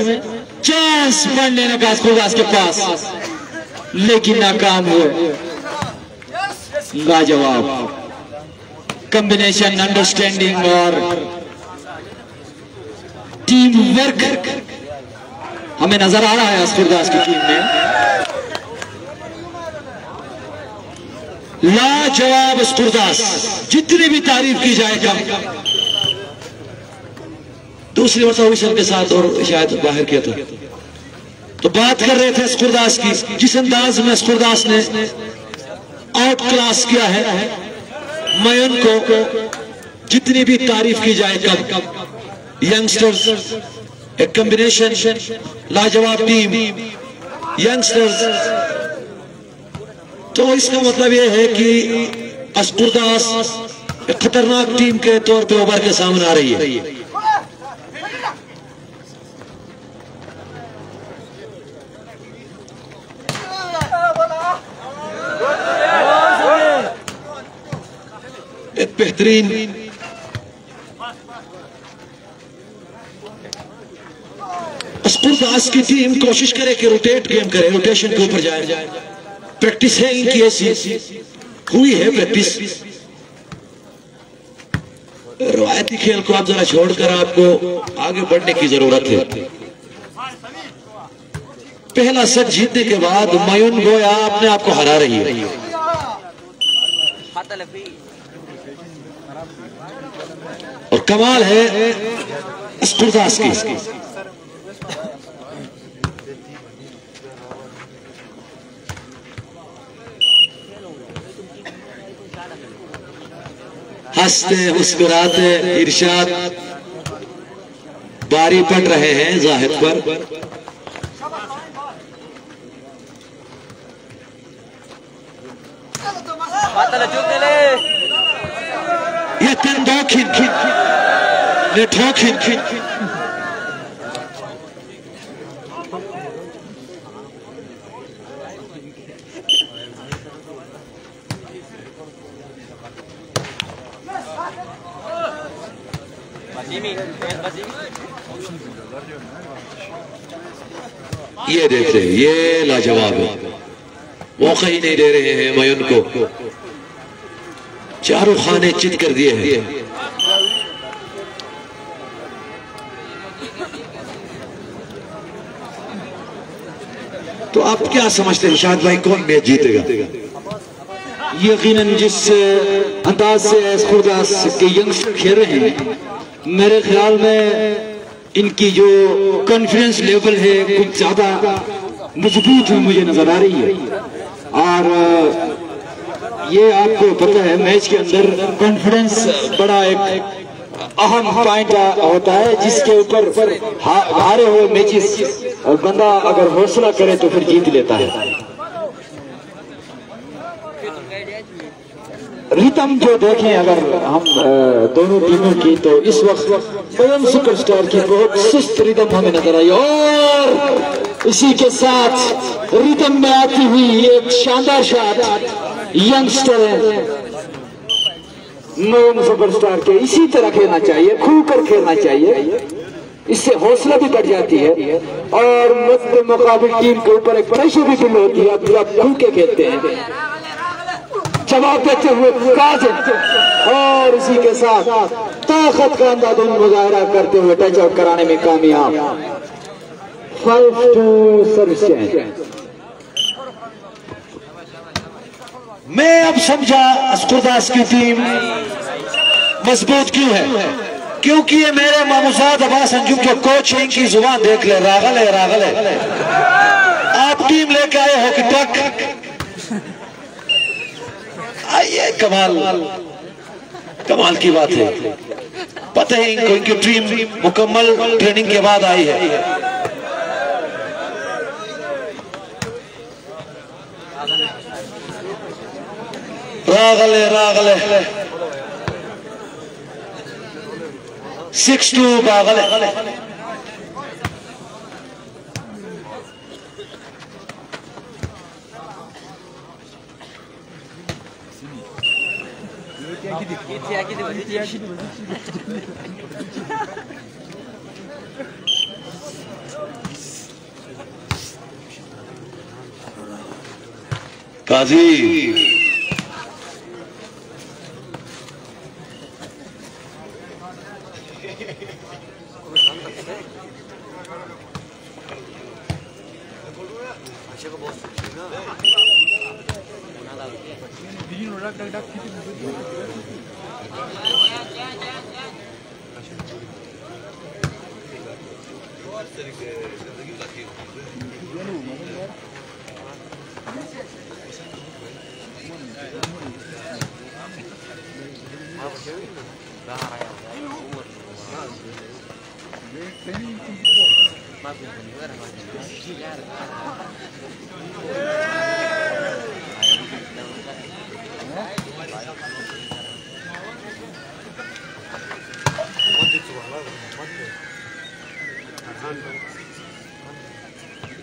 چانس پڑھ لینا کا اسکور داس کے پاس۔ لیکن ناکام ہوئے۔ لاجواب۔ کمبینیشن انڈرسٹینڈنگ اور ٹیم ورک ہمیں نظر آ رہا ہے اسکور کی ٹیم میں۔ لا جواب اس قرداز جتنی بھی تعریف کی جائے کم۔ دوسری مرتبہ وشن کے ساتھ اور شاید باہر کیا تھا۔ تو بات کر رہے تھے اس قرداز کی، جس انداز میں اس قرداز نے آؤٹ کلاس کیا ہے، میں ان کو جتنی بھی تعریف کی جائے کم۔ ینگسٹرز ایک کمبینیشن لاجواب ٹیم ینگسٹرز تو اس کا مطلب یہ ہے کہ اسکرداس ایک خطرناک ٹیم کے طور پہ ابھر کے سامنے آ رہی ہے۔ ایک بہترین اسکرداس کی ٹیم کوشش کرے کہ روٹیٹ گیم کرے، روٹیشن کے اوپر جائے۔ پریکٹس ہے ان کی ایسی ہوئی ہے پریکٹس روایتی کھیل کو آپ ذرا چھوڑ کر آپ کو آگے بڑھنے کی ضرورت ہے پہلا سچ جیتنے کے بعد میون گویا آپ نے آپ کو ہرا رہی ہے اور کمال ہے کی ہنستے، مسکراتے، ارشاد باری پڑ رہے ہیں زاہد پر۔ یہ تن دو کھن کھن یہ ٹھو کھن کھن یہ دیکھتے یہ لاجواب ہے۔ موقع ہی نہیں دے رہے ہیں میون کو۔ چاروں خانے چت کر دیے ہیں۔ تو آپ کیا سمجھتے ہیں، شاہد بھائی کون میچ جیتے گا؟ یقیناً جس انداز سے ایس کے ینگسٹر کھیل رہے ہیں، میرے خیال میں ان کی جو کانفیڈنس لیول ہے کچھ زیادہ مضبوط ہوئی مجھے نظر آ رہی ہے۔ اور یہ آپ کو پتہ ہے، میچ کے اندر کانفیڈنس بڑا ایک اہم پوائنٹ ہوتا ہے، جس کے اوپر ہارے ہوئے میچز بندہ اگر حوصلہ کرے تو پھر جیت لیتا ہے۔ ریتم جو دیکھیں اگر ہم دونوں ٹیموں کی، تو اس وقت بیم سپر سٹار کی بہت سست ریتم ہمیں نظر آئی اور اسی کے ساتھ ریتم میں آتی ہوئی ایک شاندار شاٹ ینگسٹر ہے۔ نوم سپر سٹار کے اسی طرح کھیلنا چاہیے، کھل کر کھیلنا چاہیے۔ اس سے حوصلہ بھی بڑھ جاتی ہے۔ اور مقابل ٹیم کے اوپر ایک پریشر بھی فل ہوتی ہے۔ اب آپ کھل کے کھیلتے ہیں۔ جواب دیتے کاجل اور اسی کے ساتھ طاقت کا انداز مظاہرہ کرتے ہوئے ٹچ آؤٹ کرانے میں کامیاب۔ فائیو ٹو سروس میں اب سمجھا اسکرداس کی ٹیم مضبوط کیوں ہے؟ کیونکہ یہ میرے ماموزاد عباس انجم جو کوچ ہیں کی زبان دیکھ لے راغل ہے راغل ہے آپ ٹیم لے کے آئے ہو کہ ٹک آئیے، کمال۔ کمال کی بات ہے۔ پتہ ہے، ان ان کی ٹیم مکمل ٹریننگ کے بعد آئی ہے۔ راغلے راغلے۔ سکس ٹو باغلے۔ কাজী Bilin olarak da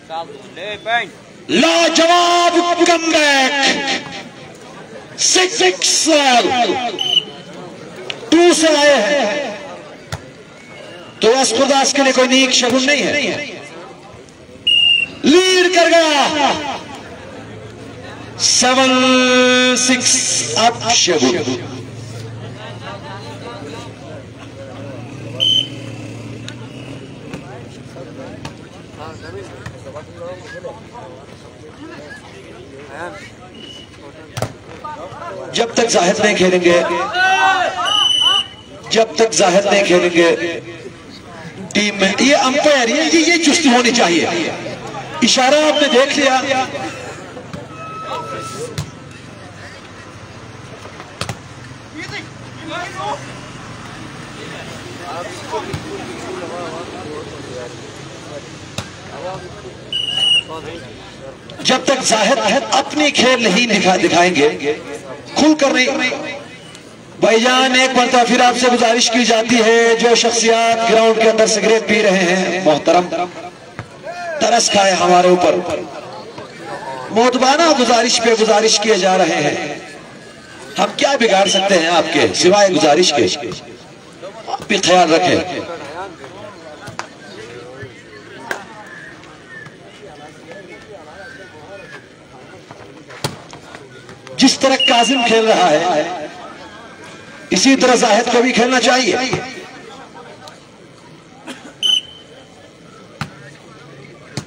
قاضی لاجواب کم بیک سکس ٹو سے آئے ہیں تو اسکرداس کے لیے کوئی نیک شگن نہیں ہے۔ لیڈ کر گیا۔ سیون، سکس، اپ شگن جب تک زاہد نہیں کھیلیں گے، جب تک زاہد نہیں کھیلیں گے ٹیم میں یہ امپائر یہ یہ چستی ہونی چاہیے. اشارہ آپ نے دیکھ لیا. جب تک ظاہر اپنی کھیل نہیں دکھائیں گے. کھل کر نہیں. بھائی جان، ایک مرتبہ پھر آپ سے گزارش کی جاتی ہے، جو شخصیات گراؤنڈ کے اندر سگریٹ پی رہے ہیں، محترم، ترس کھائے ہمارے اوپر۔ موتبانہ گزارش پہ گزارش کیے جا رہے ہیں۔ ہم کیا بگاڑ سکتے ہیں آپ کے سوائے گزارش کے؟ آپ بھی خیال رکھیں۔ جس طرح کاظم کھیل رہا ہے اسی طرح زاہد کو بھی کھیلنا چاہیے۔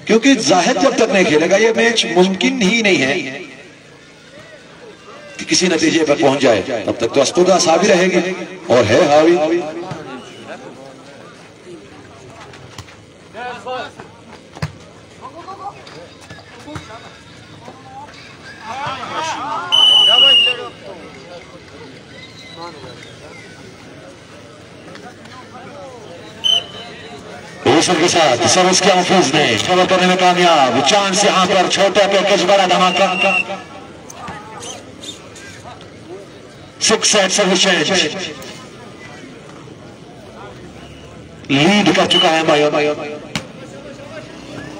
کیونکہ زاہد جب تک نہیں کھیلے گا، یہ میچ ممکن ہی نہیں ہے کہ کسی نتیجے پر پہنچ جائے۔ تب تک تو اسپودا سابی رہے گی اور ہے حاوی۔ اوسر کے ساتھ سروس کے حفظ نے؟ کور کرنے میں کامیاب، چاند سے یہاں پر چھوٹا پیکج بڑا دھماکہ۔ سکس سیٹ سروس لیڈ کر چکا ہے بھائیو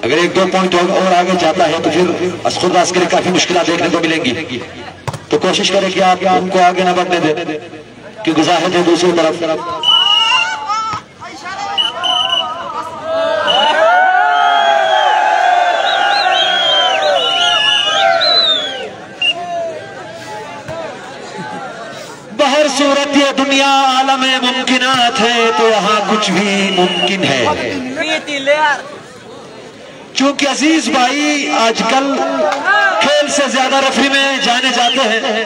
اگر ایک دو پوائنٹ اور آگے جاتا ہے تو پھر اسخود راس کے لیے کافی مشکلات دیکھنے کو ملیں گی۔ تو کوشش کریں کہ آپ ان کو آگے نہ بڑھنے دیں، کہ گزاہد ہے دوسری طرف۔ یہ دنیا عالم ممکنات ہے تو یہاں کچھ بھی ممکن ہے۔ چونکہ عزیز بھائی آج کل کھیل سے زیادہ رفری میں جانے جاتے ہیں۔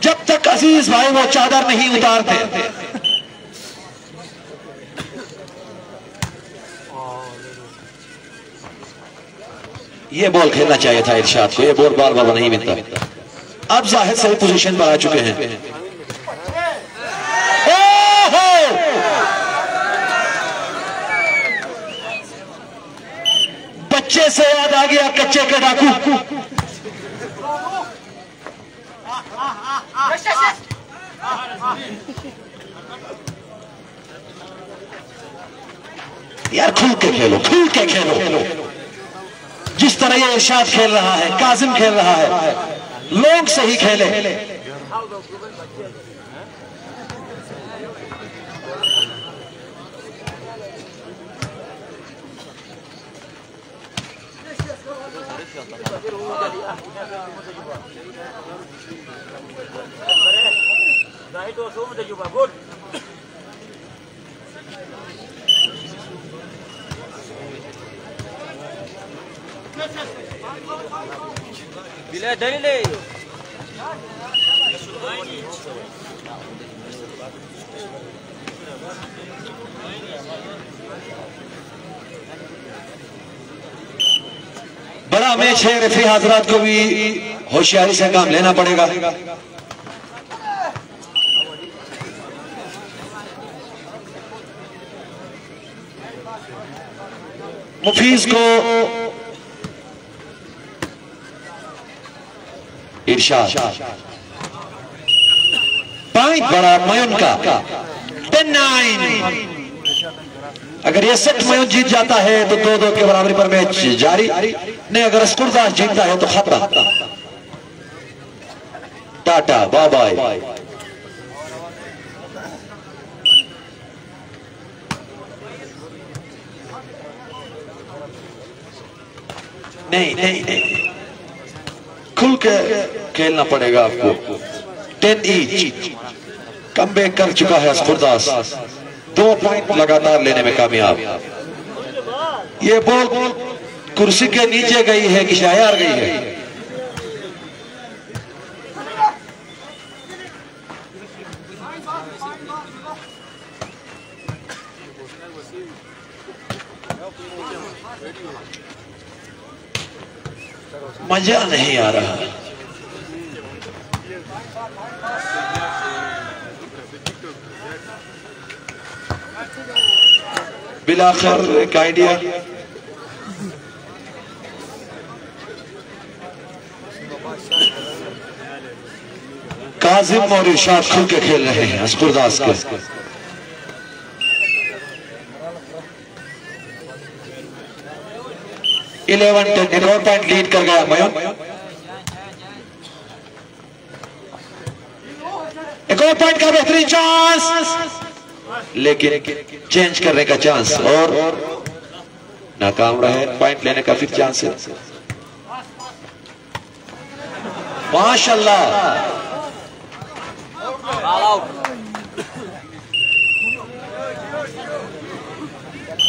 جب تک عزیز بھائی وہ چادر نہیں اتارتے یہ بال کھیلنا چاہیے تھا ارشاد کو، یہ بال بال بابا نہیں ملتا۔ اب ظاہر صحیح پوزیشن پر آ چکے ہیں۔ بچے سے یاد آ گیا کچے کے ڈاکو۔ یار کھل کے کھیلو، کھل کے کھیلو۔ جس طرح یہ ارشاد کھیل رہا ہے، کاظم کھیل رہا ہے، لوگ سے ہی کھیلے Good. Bila dalili. بڑا میچ ہے رفی حضرات کو بھی ہوشیاری سے کام لینا پڑے گا مفیز کو ارشاد۔ پوائنٹ بڑا میون کا ٹین نائن۔ اگر یہ سٹ میون جیت جاتا ہے تو دو دو کے برابری پر میچ جاری۔ نہیں، اگر اسکرداس جیتتا ہے تو خطرہ ٹاٹا بابائی نہیں نہیں نہیں۔ کھل کے کھیلنا پڑے گا آپ کو۔ ٹین ایچ کم بیک کر چکا ہے اسکرداس دو پوائنٹ لگاتار لینے میں کامیاب۔ یہ بول کرسی کے نیچے گئی ہے کہ شایار گئی ہے۔ مزہ نہیں آ رہا۔ بلاخر ایک آئیڈیا کاظم اور ارشاد کھل کے کھیل رہے ہیں اسکرداز کے۔ Eleven twenty four point lead کر گیا میون ایک اور پوائنٹ کا بہترین چانس لیکن چینج کرنے کا چانس اور ناکام رہے پوائنٹ لینے کا پھر چانس ہے ماشاءاللہ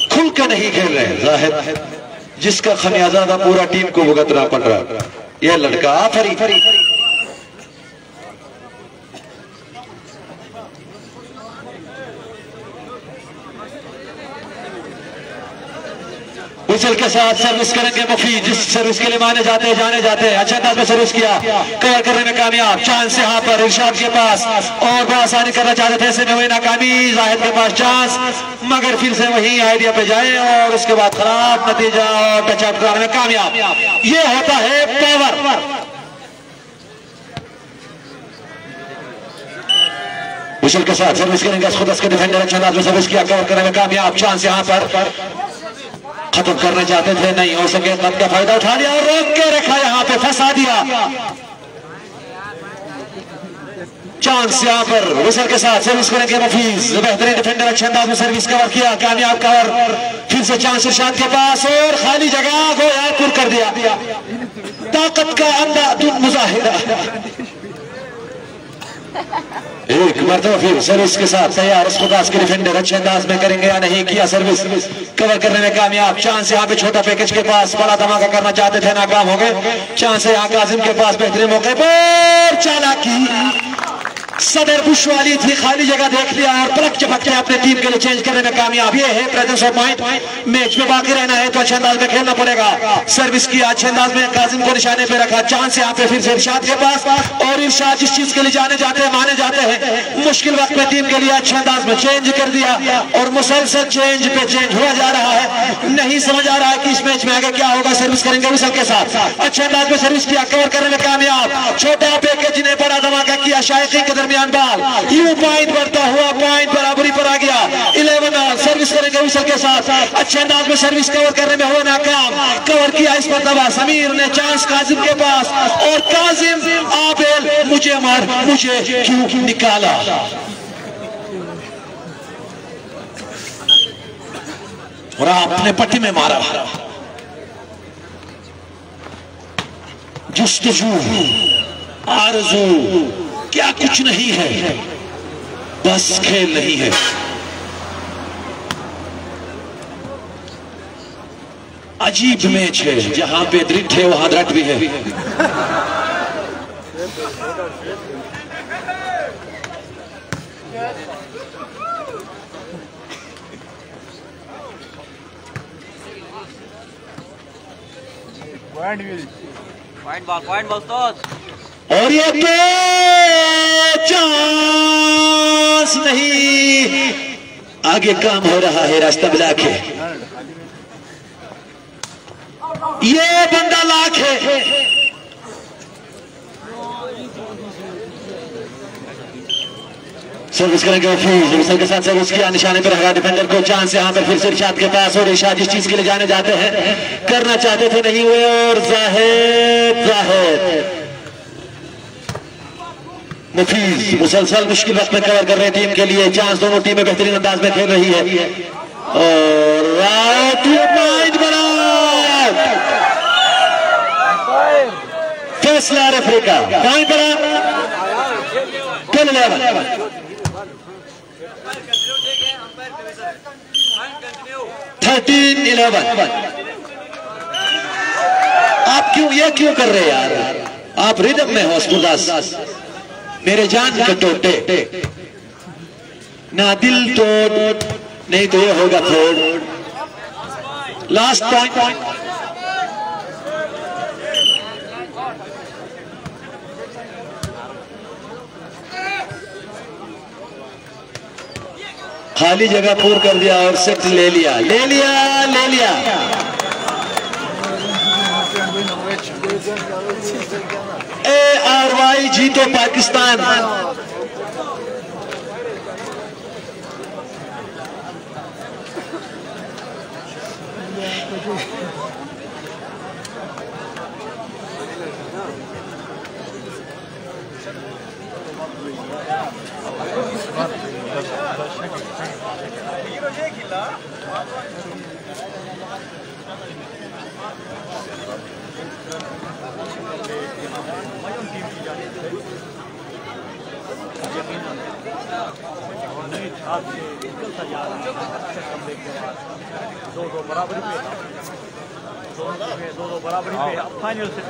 کھل کے نہیں کھیل رہے ظاہر جس کا خمیازہ تھا پورا ٹیم کو بھگتنا پڑ رہا یہ لڑکا آفری۔ حوصل کے ساتھ سروس کریں گے مفید، جس سروس کے لیے مانے جاتے ہیں، جانے جاتے ہیں۔ اچھا انداز میں سروس کیا۔ کور کرنے میں کامیاب۔ چانس سے ہاں پر ارشاد کے پاس اور بہت آسانی کرنا چاہتے تھے اسے میں وہی ناکامی زاہد کے پاس چانس، مگر پھر سے وہی آئیڈیا پہ جائیں اور اس کے بعد خراب نتیجہ اور ٹچ اپ کرنے میں کامیاب۔ یہ ہوتا ہے پاور۔ وشل کے ساتھ سروس کریں گے، اس خود اس کے ڈیفینڈر اچھا انداز میں سروس کیا۔ کور کرنے میں کامیاب۔ چانس یہاں پر ختم کرنا چاہتے تھے، نہیں ہو سکے مت کا فائدہ اٹھا لیا؟ اور روک کے رکھا، یہاں پہ فسا دیا۔ چانس یہاں پر وزر کے ساتھ سروس کریں گے مفیز۔ بہترین ڈیفینڈر اچھے انداز میں سروس کور کیا، کامیاب کور۔ پھر سے چانس ارشاد کے پاس اور خالی جگہ گویا پور کر دیا۔ طاقت کا انداز مظاہرہ۔ ایک مردوں پھر سروس کے ساتھ سیار اس خداس کے ریفنڈر اچھے انداز میں کریں گے یا نہیں؟ کیا سروس؟ کور کرنے میں کامیاب. چانس یہاں پہ چھوٹا پیکج کے پاس بڑا دھماکہ کرنا چاہتے تھے، ناکام ہو گئے. چانس یہاں کازم کے پاس بہترین موقع پر. چالاکی. صدر بش والی تھی خالی جگہ دیکھ لیا اور پلک چپک کے اپنے ٹیم کے لیے چینج کرنے میں کامیاب۔ یہ ہے پریزنس آف مائنڈ میچ میں باقی رہنا ہے تو اچھے انداز میں کھیلنا پڑے گا۔ سروس کیا اچھے انداز میں کازم کو نشانے پہ رکھا۔ جان یہاں پہ پھر سے ارشاد کے پاس اور ارشاد جس چیز کے لیے جانے جاتے ہیں، مانے جاتے ہیں۔ مشکل وقت میں ٹیم کے لیے اچھے انداز میں چینج کر دیا اور مسلسل چینج پہ چینج ہوا جا رہا ہے۔ نہیں سمجھ آ رہا ہے کہ اس میچ میں آگے کیا ہوگا، سروس کریں گے وسل کے ساتھ۔ اچھے انداز میں سروس کیا، کور کرنے میں کامیاب۔ چھوٹا پیکج نے بڑا دھماکہ کیا شاید ایک قدر درمیان بال یوں پائنٹ بڑھتا ہوا پائنٹ برابری پر آ گیا۔ الیون سروس کریں گے اوسر کے ساتھ۔ اچھے انداز میں سرویس کور کرنے میں ہوا ناکام۔ کور کیا اس پر مرتبہ سمیر نے چانس کاظم کے پاس۔ اور کاظم، آبیل، مجھے مار، مجھے کیوں نکالا؟ اور آپ نے پٹی میں مارا۔ جستجو، آرزو کیا کچھ نہیں ہے بس کھیل نہیں ہے عجیب میچ ہے جہاں پہ درٹ ہے وہاں درٹ بھی ہے point point ball point ball اور یہ تو چانس نہیں۔ آگے کام ہو رہا ہے راستہ بلا کے۔ یہ بندہ لاکھ ہے۔ سروس کریں گے وفیز وصل کے ساتھ سروس کیا، نشانے پر ہرا ڈیفنڈر کو چاند سے ہاں پر پھر سے رشاد کے پاس اور رشاد جس چیز کے لیے جانے جاتے ہیں۔ کرنا چاہتے تھے نہیں ہوئے اور زاہد زاہد مفیز مسلسل مشکل وقت میں کور کر رہے ہیں ٹیم کے لیے۔ چانس دونوں ٹیمیں بہترین انداز میں کھیل رہی ہے۔ اور رائٹ پوائنٹ بنا فیصلہ ریفری کا۔ پوائنٹ بنا ٹین الیون۔ Thirteen eleven. آپ کیوں یہ کیوں کر رہے یار؟ آپ ریدم میں ہو اسکول میرے جان کے ٹوٹے۔ نہ دل ٹوٹ نہیں تو یہ ہوگا پھوڑ۔ لاسٹ پوائنٹ خالی جگہ پور کر دیا اور سیٹ لے لیا۔ لے لیا لے لیا۔ کاروائی جیتو پاکستان Thank you. ساتھ سے نکلتا جا رہا ہے۔ دو دو برابری پہ دو دو برابری پہ اب فائنل سے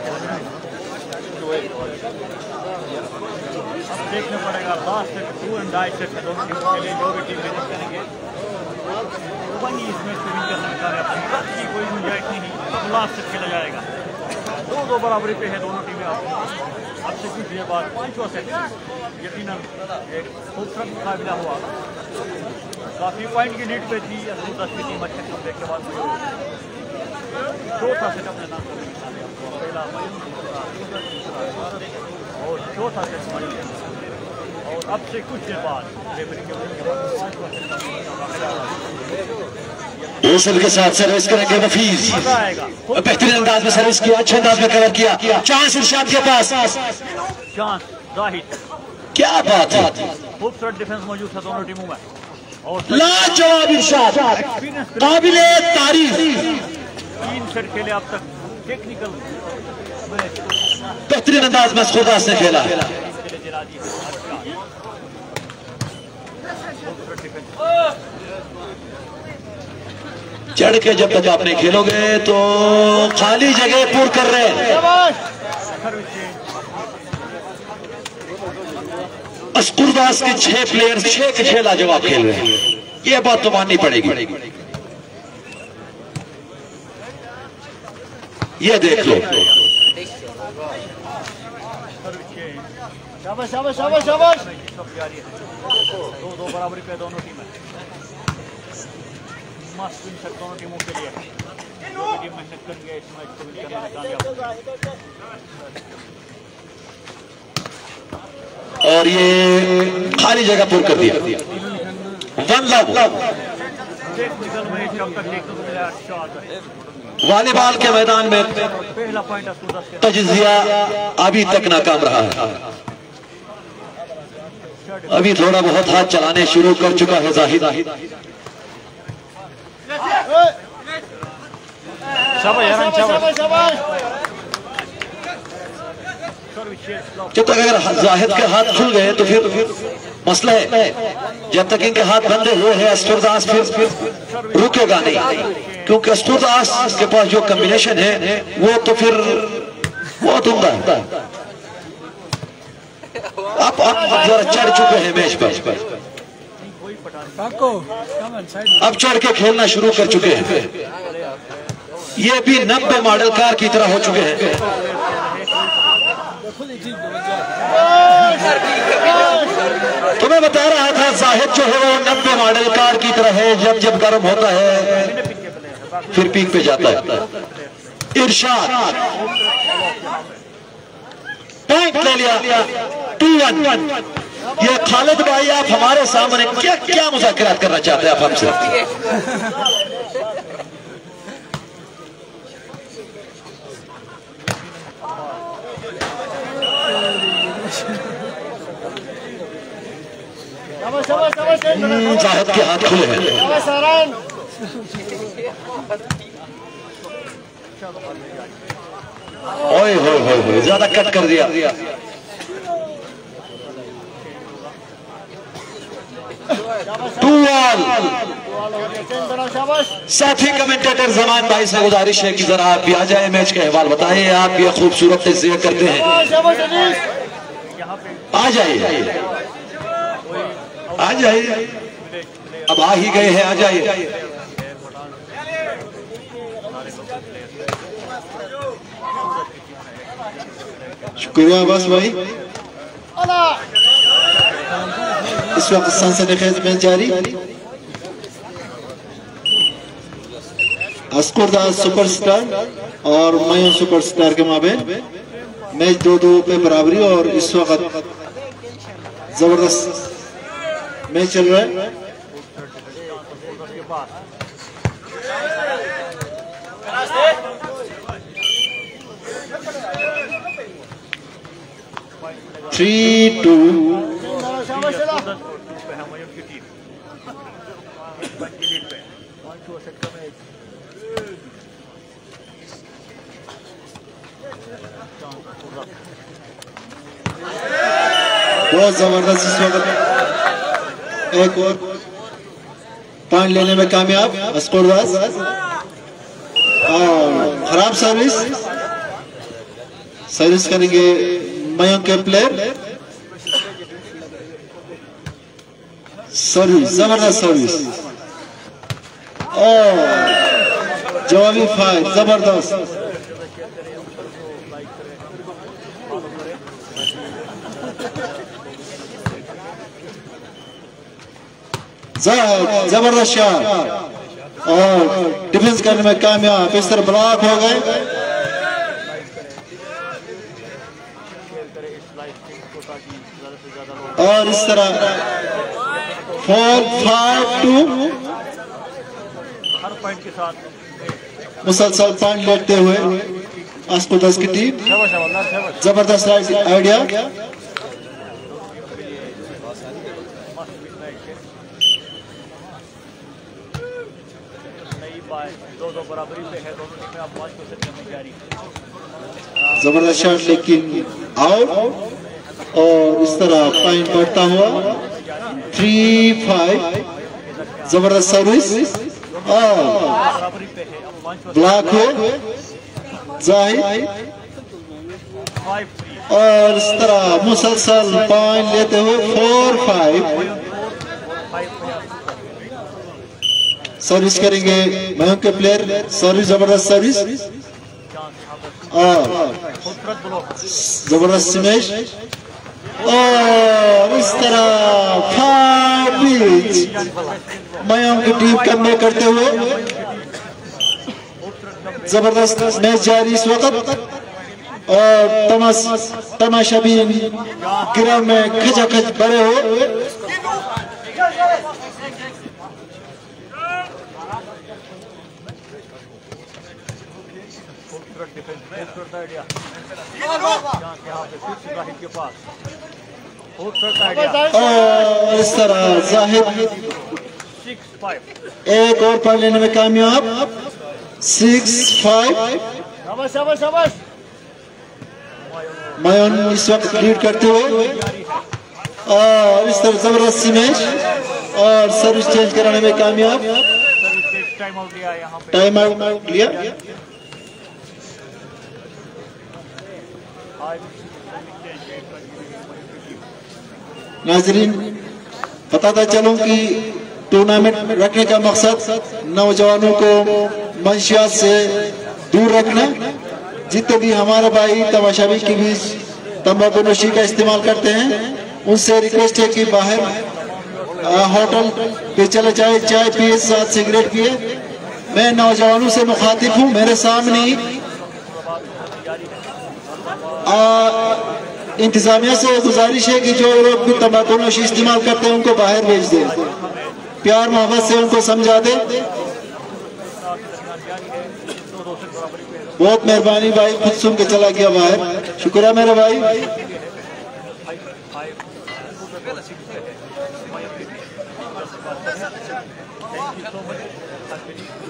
اب دیکھنا پڑے گا۔ لاسٹ سیٹ ٹو اینڈ ڈائی سیٹ دونوں ٹیم کے لیے جو بھی ٹیم کریں گے۔ وہی اس میں سوئمنگ کرنا چاہ رہے ہیں۔ کوئی گنجائش نہیں۔ لاسٹ سیٹ کھیلا جائے گا۔ دو دو برابری پہ ہیں دونوں ٹیمیں اب سے کچھ دیر بعد پانچواں سیٹ یقیناً ایک خوبصورت مقابلہ ہوا۔ کافی پوائنٹ کی لیڈ پہ تھی۔ اصل دس کی ٹیم اچھے کمرے کے بعد چوتھا سیٹ اپنے نام پہلا اور چوتھا سیٹ ہمارے اور اب سے کچھ دیر بعد یہ سب کے ساتھ سرویس کریں گے وفیز بہترین انداز میں سرویس کیا اچھے انداز میں کور کیا۔ چانس ارشاد کے پاس۔ کیا بات ہے؟ خوبصورت ڈیفنس موجود تھا دونوں ٹیموں میں۔ لا جواب ارشاد۔ قابل تعریف۔ تین سیٹ کھیلے اب تک۔ ٹیکنیکل بہترین انداز میں خدا سے کھیلا۔ ہے ڈیفنس چڑھ کے جب تک آپ نے کھیلو گے تو خالی جگہ پور کر رہے ہیں۔ اسکرداس کے چھے پلیئر چھے کے چھ لاجواب کھیل رہے ہیں۔ یہ بات تو ماننی پڑے گی۔ یہ دیکھ لو۔ شابش شابش شابش شابش دو دو برابری پہ دونوں ٹیم ہیں ان دونوں ٹیموں کے لیے؟ ٹیم اس کامیاب اور یہ خالی جگہ پور کر دیا۔ ون والی بال کے میدان میں تجزیہ ابھی تک ناکام رہا ہے۔ ابھی تھوڑا بہت ہاتھ چلانے شروع کر چکا ہے زاہد۔ Şabay yaran جب تک اگر زاہد کے ہاتھ کھل گئے تو پھر مسئلہ ہے۔ جب تک ان کے ہاتھ بندے ہوئے ہیں استرداس پھر رکے گا نہیں۔ کیونکہ استرداس کے پاس جو کمبینیشن ہے وہ تو پھر بہت عمدہ ہے۔ آپ اب ذرا چڑھ چکے ہیں میچ پر۔ اب چڑھ کے کھیلنا شروع کر چکے ہیں۔ یہ بھی نبے ماڈل کار کی طرح ہو چکے ہیں۔ تمہیں بتا رہا تھا زاہد جو ہے وہ نبے ماڈل کار کی طرح ہے جب جب گرم ہوتا ہے پھر پیک پہ جاتا ہے۔ ارشاد۔ پوائنٹ لے لیا۔ ٹو ون یہ خالد بھائی، آپ ہمارے سامنے کیا کیا مذاکرات کرنا چاہتے ہیں آپ ہم سے؟ صاحب کے ہاتھ کھلے ہیں۔ اوئے ہوئے ہوئے، زیادہ کٹ کر دیا۔ ساتھی کمنٹیٹر زمان بھائی سے گزارش ہے کہ ذرا آپ بھی آ جائیں، میچ کا احوال بتائیں، آپ یہ خوبصورت تجزیہ کرتے ہیں۔ آ جائیے۔ آ جائیے۔ اب آ ہی گئے ہیں، آ جائیے۔ شکریہ بس بھائی۔ اس وقت سنسنی خیز میں جاری۔ اسکردار سپر سٹار اور میون سپر سٹار کے مابین۔ میچ دو دو پہ برابری اور اس وقت زبردست میچ چل رہا ہے۔ تھری ٹو بہت زبردست اس وقت۔ ایک اور۔ پان لینے میں کامیاب اسکور راز خراب سروس۔ سروس کریں گے میوں کے پلیئر۔ سوری زبردست سوری جوابی فائر زبردست. زبردست شاٹ اور ڈیفنس کرنے میں کامیاب، اس طرح بلاک ہو گئے. اور اس طرح فور فائیو ٹو۔ مسلسل پوائنٹ لیتے ہوئے آسکو دس کی ٹیم۔ زبردست رائز آئیڈیا۔ زبردست شاٹ لیکن آؤ اور اس طرح پائن بڑھتا ہوا تری فائیو زبردست سروس، اور بلاک ہو زاہد، اور اس طرح مسلسل پائن لیتے ہو فور فائیو سروس کریں گے مہم کے پلیئر، سروس، زبردست سروس، اور زبردست سمیش۔ اور اس طرح میام کی ٹیم کم میں کرتے ہوئے زبردست میچ جاری اس وقت اور تماشا بھی گرام میں کھجا کھج بڑے ہوئے ڈیفینس کے پاس اس طرح زاہد ایک اور پڑھ لینے میں کامیاب۔ Six five. میون اس وقت لیڈ کرتے ہوئے۔ اور اس طرح زبردست میچ اور سروس چینج کرانے میں کامیاب۔ ٹائم آؤٹ لیا ٹائم آؤٹ لیا۔ ناظرین پتا تھا چلوں کی ٹورنامنٹ رکھنے کا مقصد نوجوانوں کو منشیات سے دور رکھنا، جتنے بھی ہمارے بھائی تماشاوی کے بیچ تمباکو نوشی کا استعمال کرتے ہیں، ان سے ریکویسٹ ہے کہ باہر ہوٹل پہ چلے جائے، چائے پیے ساتھ سگریٹ پیے میں نوجوانوں سے مخاطب ہوں، میرے سامنے انتظامیہ سے گزارش ہے کہ جو لوگ بھی تمباکو نوشی استعمال کرتے ہیں ان کو باہر بھیج دیں۔ پیار محبت سے ان کو سمجھا دیں۔ بہت مہربانی بھائی، خود سن کے چلا گیا باہر۔ شکریہ میرے بھائی۔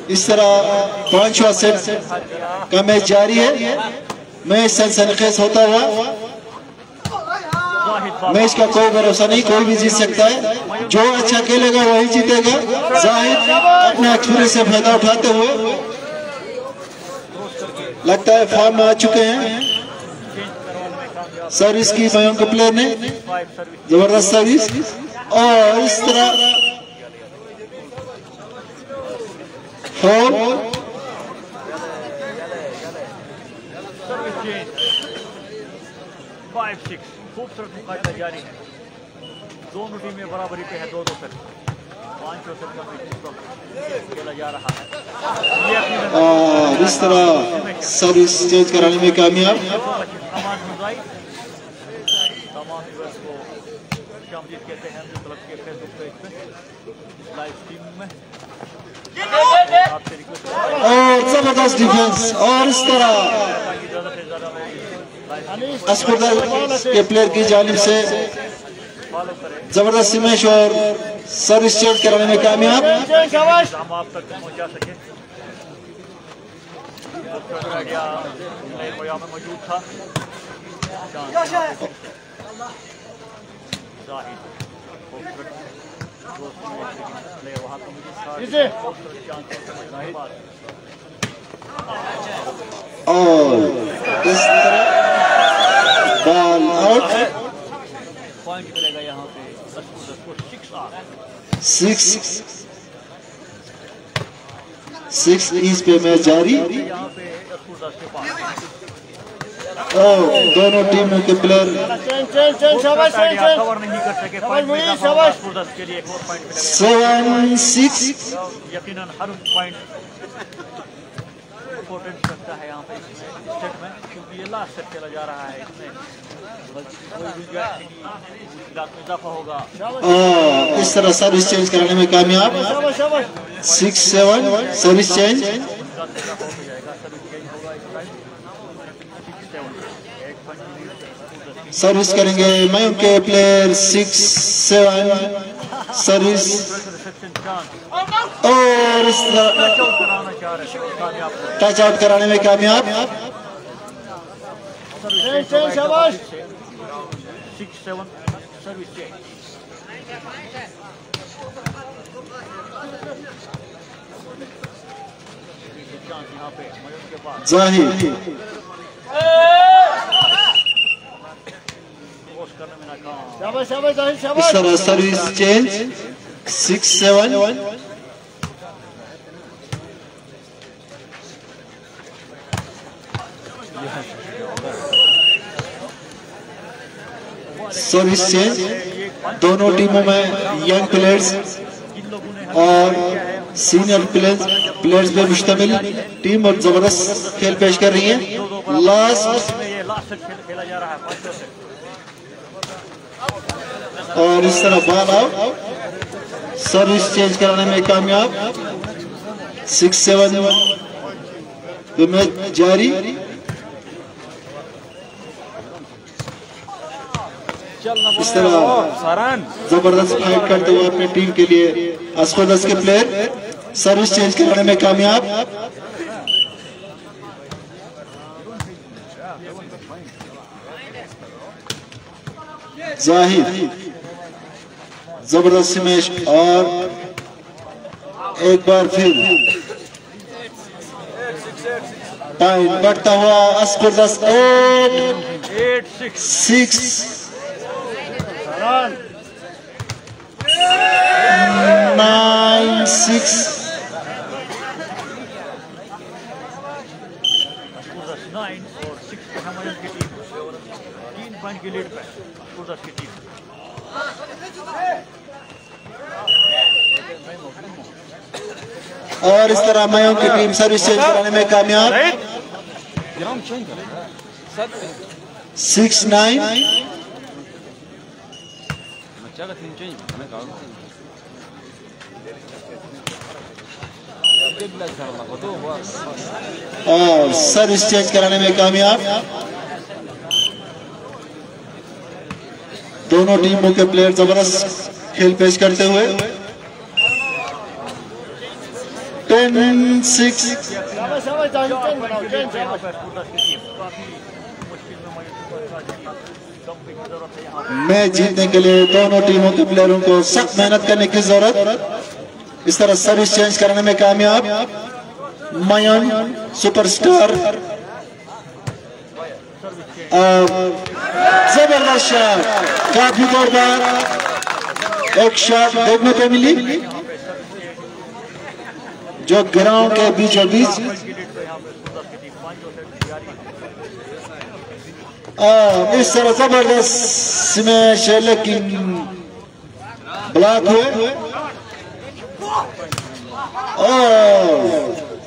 اس طرح پانچ سیٹ کا میچ جاری ہے۔ میں سنسنخیز ہوتا ہوا۔ میں اس کا کوئی بھروسہ نہیں کوئی بھی جیت سکتا ہے۔ جو اچھا کھیلے گا وہی جیتے گا۔ زاہد اپنے اچھورے سے فائدہ اٹھاتے ہوئے لگتا ہے فارم آ چکے ہیں۔ سروس کی میون کو پلیر نے زبردست سروس۔ اور اس طرح فور Five, six. خوبصورت مقابلہ جاری ہے۔ دونوں ٹیمیں برابری پہ ہے دو دو تک پانچ سو تک کا کھیلا جا رہا ہے۔ اس طرح سب اسٹیج کرانے میں کامیاب۔ امان تمام کو کہتے ہیں کلب کے فیس بک پیج پہ۔ میں۔ اور زبردست ڈیفنس اور اس طرح۔ اسپتال کے پلیئر کی جانب سے زبردست سمیش اور سر اسٹیٹ کرانے میں کامیاب اور اس طرح بال آؤٹ۔ سکس سکس ایز پہ میں جاری۔ oh, دونوں ٹیموں کے پلیئر سیون سکس یقیناً ہر پوائنٹ امپورٹنٹ کرتا ہے یہاں پہ اسٹیٹ میں چلا جا رہا ہے اس میں۔ اس طرح سروس چینج کرانے میں کامیاب؟ Six seven service change? Service کریں گے میں کے پلیئر سکس سیون سروس۔ اور ٹچ آؤٹ کرانے میں کامیاب؟ Shash service change six seven one service سے دونوں ٹیموں میں ینگ پلیئرز اور سینئر پلیئرز پر مشتمل ٹیم اور زبردست کھیل پیش کر رہی ہیں۔ لاسٹ اور اس طرح بال آؤ۔ سروس چینج کرانے میں کامیاب۔ سکس سیون جاری۔ اس طرح زبردست فائٹ کرتے ہوئے اپنے ٹیم کے لیے اسخودس کے پلیئر سروس چینج کرانے میں کامیاب۔ زاہد زبردست سمیش اور ایک بار پھر ٹائم بڑھتا ہوا اسکور دس eight six. Nine, six. Nine اور سکس اور اس طرح میوں کی ٹیم سروس چینج کرانے میں کامیاب۔ سکس نائن جگہ تین چینج میں سر اسٹیج کرانے میں کامیاب دونوں ٹیموں کے پلیئر زبردست کھیل پیش کرتے ہوئے ٹین سکس میں جیتنے کے لیے دونوں ٹیموں کے پلیئروں کو سخت محنت کرنے کی ضرورت۔ اس طرح سروس چینج کرنے میں کامیاب۔ میان سپر سٹار زبردست شاٹ۔ کافی زوردار ایک شاہ دیکھنے کو ملی۔ جو گراؤنڈ کے بیچوں بیچ Mr. Zabardas Smash looking black way. Oh,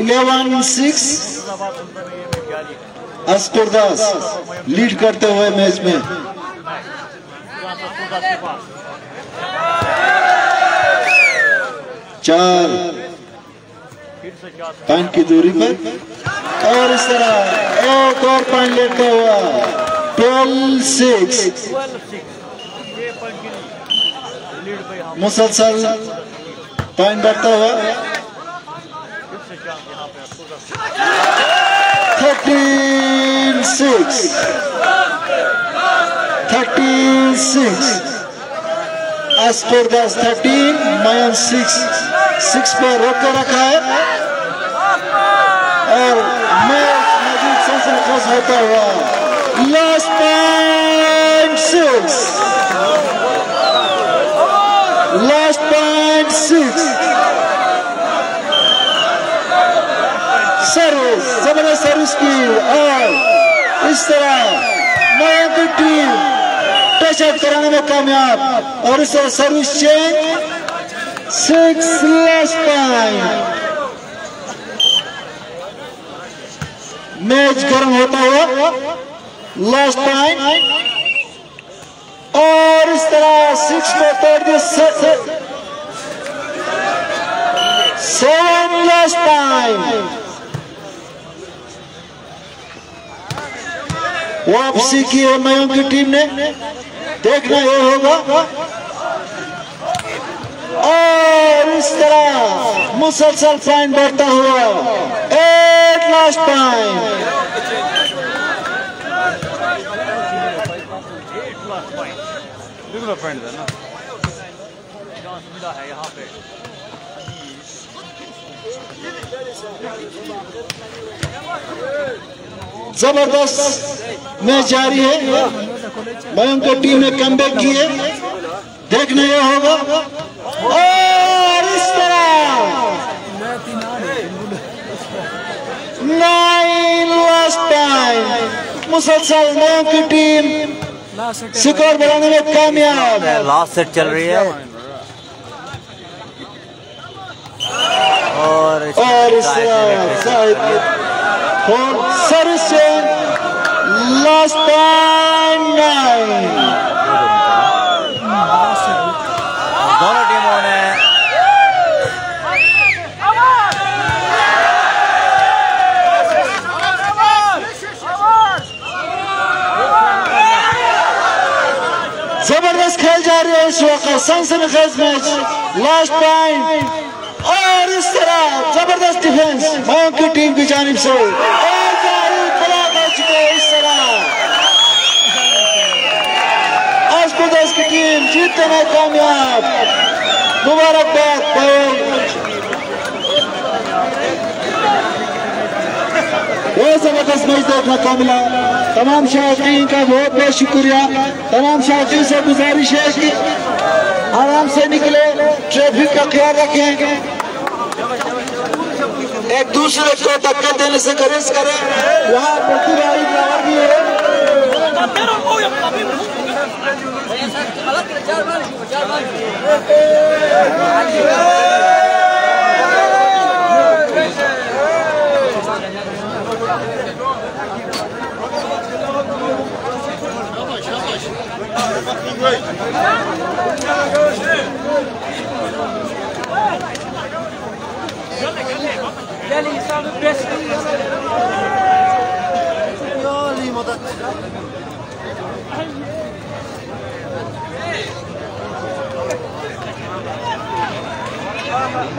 eleven six اسکر داس لیڈ کرتے ہوئے میچ میں۔ چار۔ پوائنٹ کی دوری پر۔ اور اس طرح ایک اور پوائنٹ لیتا ہوا ٹویلو سکس۔ مسلسل پوائنٹ بڑھتا ہوا۔ Thirteen six thirteen six score دس تھرٹین مائن سکس سکس پہ روک کے رکھا ہے اور میچ مزید سلسل خوش ہوتا ہوا last point six last point six service, زبردست سروس کی اور اس طرح نیا کی ٹیم ٹچ آؤٹ کرانے میں کامیاب اور اس طرح service change six last point match گرم ہوتا ہوا لاسٹ پوائنٹ اور اس طرح سکس کو توڑ دیا سیون لاسٹ پوائنٹ واپسی کی ہے میوں کی ٹیم نے دیکھنا یہ ہوگا۔ اور اس طرح مسلسل پوائنٹ بڑھتا ہوا ایٹ لاسٹ پوائنٹ۔ یہاں پہ زبردست میچ جاری ہے۔ میوں کی ٹیم نے کم بیک کیے دیکھنا یہ ہوگا۔ اور اس طرح نائن لاسٹ ٹائم مسلسل میوں کی ٹیم سکور بڑھانے میں کامیاب۔ لاسٹ سیٹ چل رہی ہے۔ اور اس اور اس طرح four service last time nine دونوں ٹیموں نے زبردست کھیل جا رہی ہے اس وقت سنسن خیز میچ۔ لاسٹ اور اس طرح زبردست ڈیفنس ماؤں کی ٹیم کی جانب سے۔ اس طرح آج پردیش کی ٹیم جیتنے میں کامیاب۔ مبارکباد بھائی وہ زبردست میچ دیکھنے کو ملا تمام شاہدین کا بہت بہت شکریہ۔ تمام شاہدین سے گزارش ہے کہ آرام سے نکلے، ٹریفک کا خیال رکھیں۔ ایک دوسرے کو دکا دینے سے گریز کریں یہاں Jullie staan het beste. Ja, niemand dat. Hey.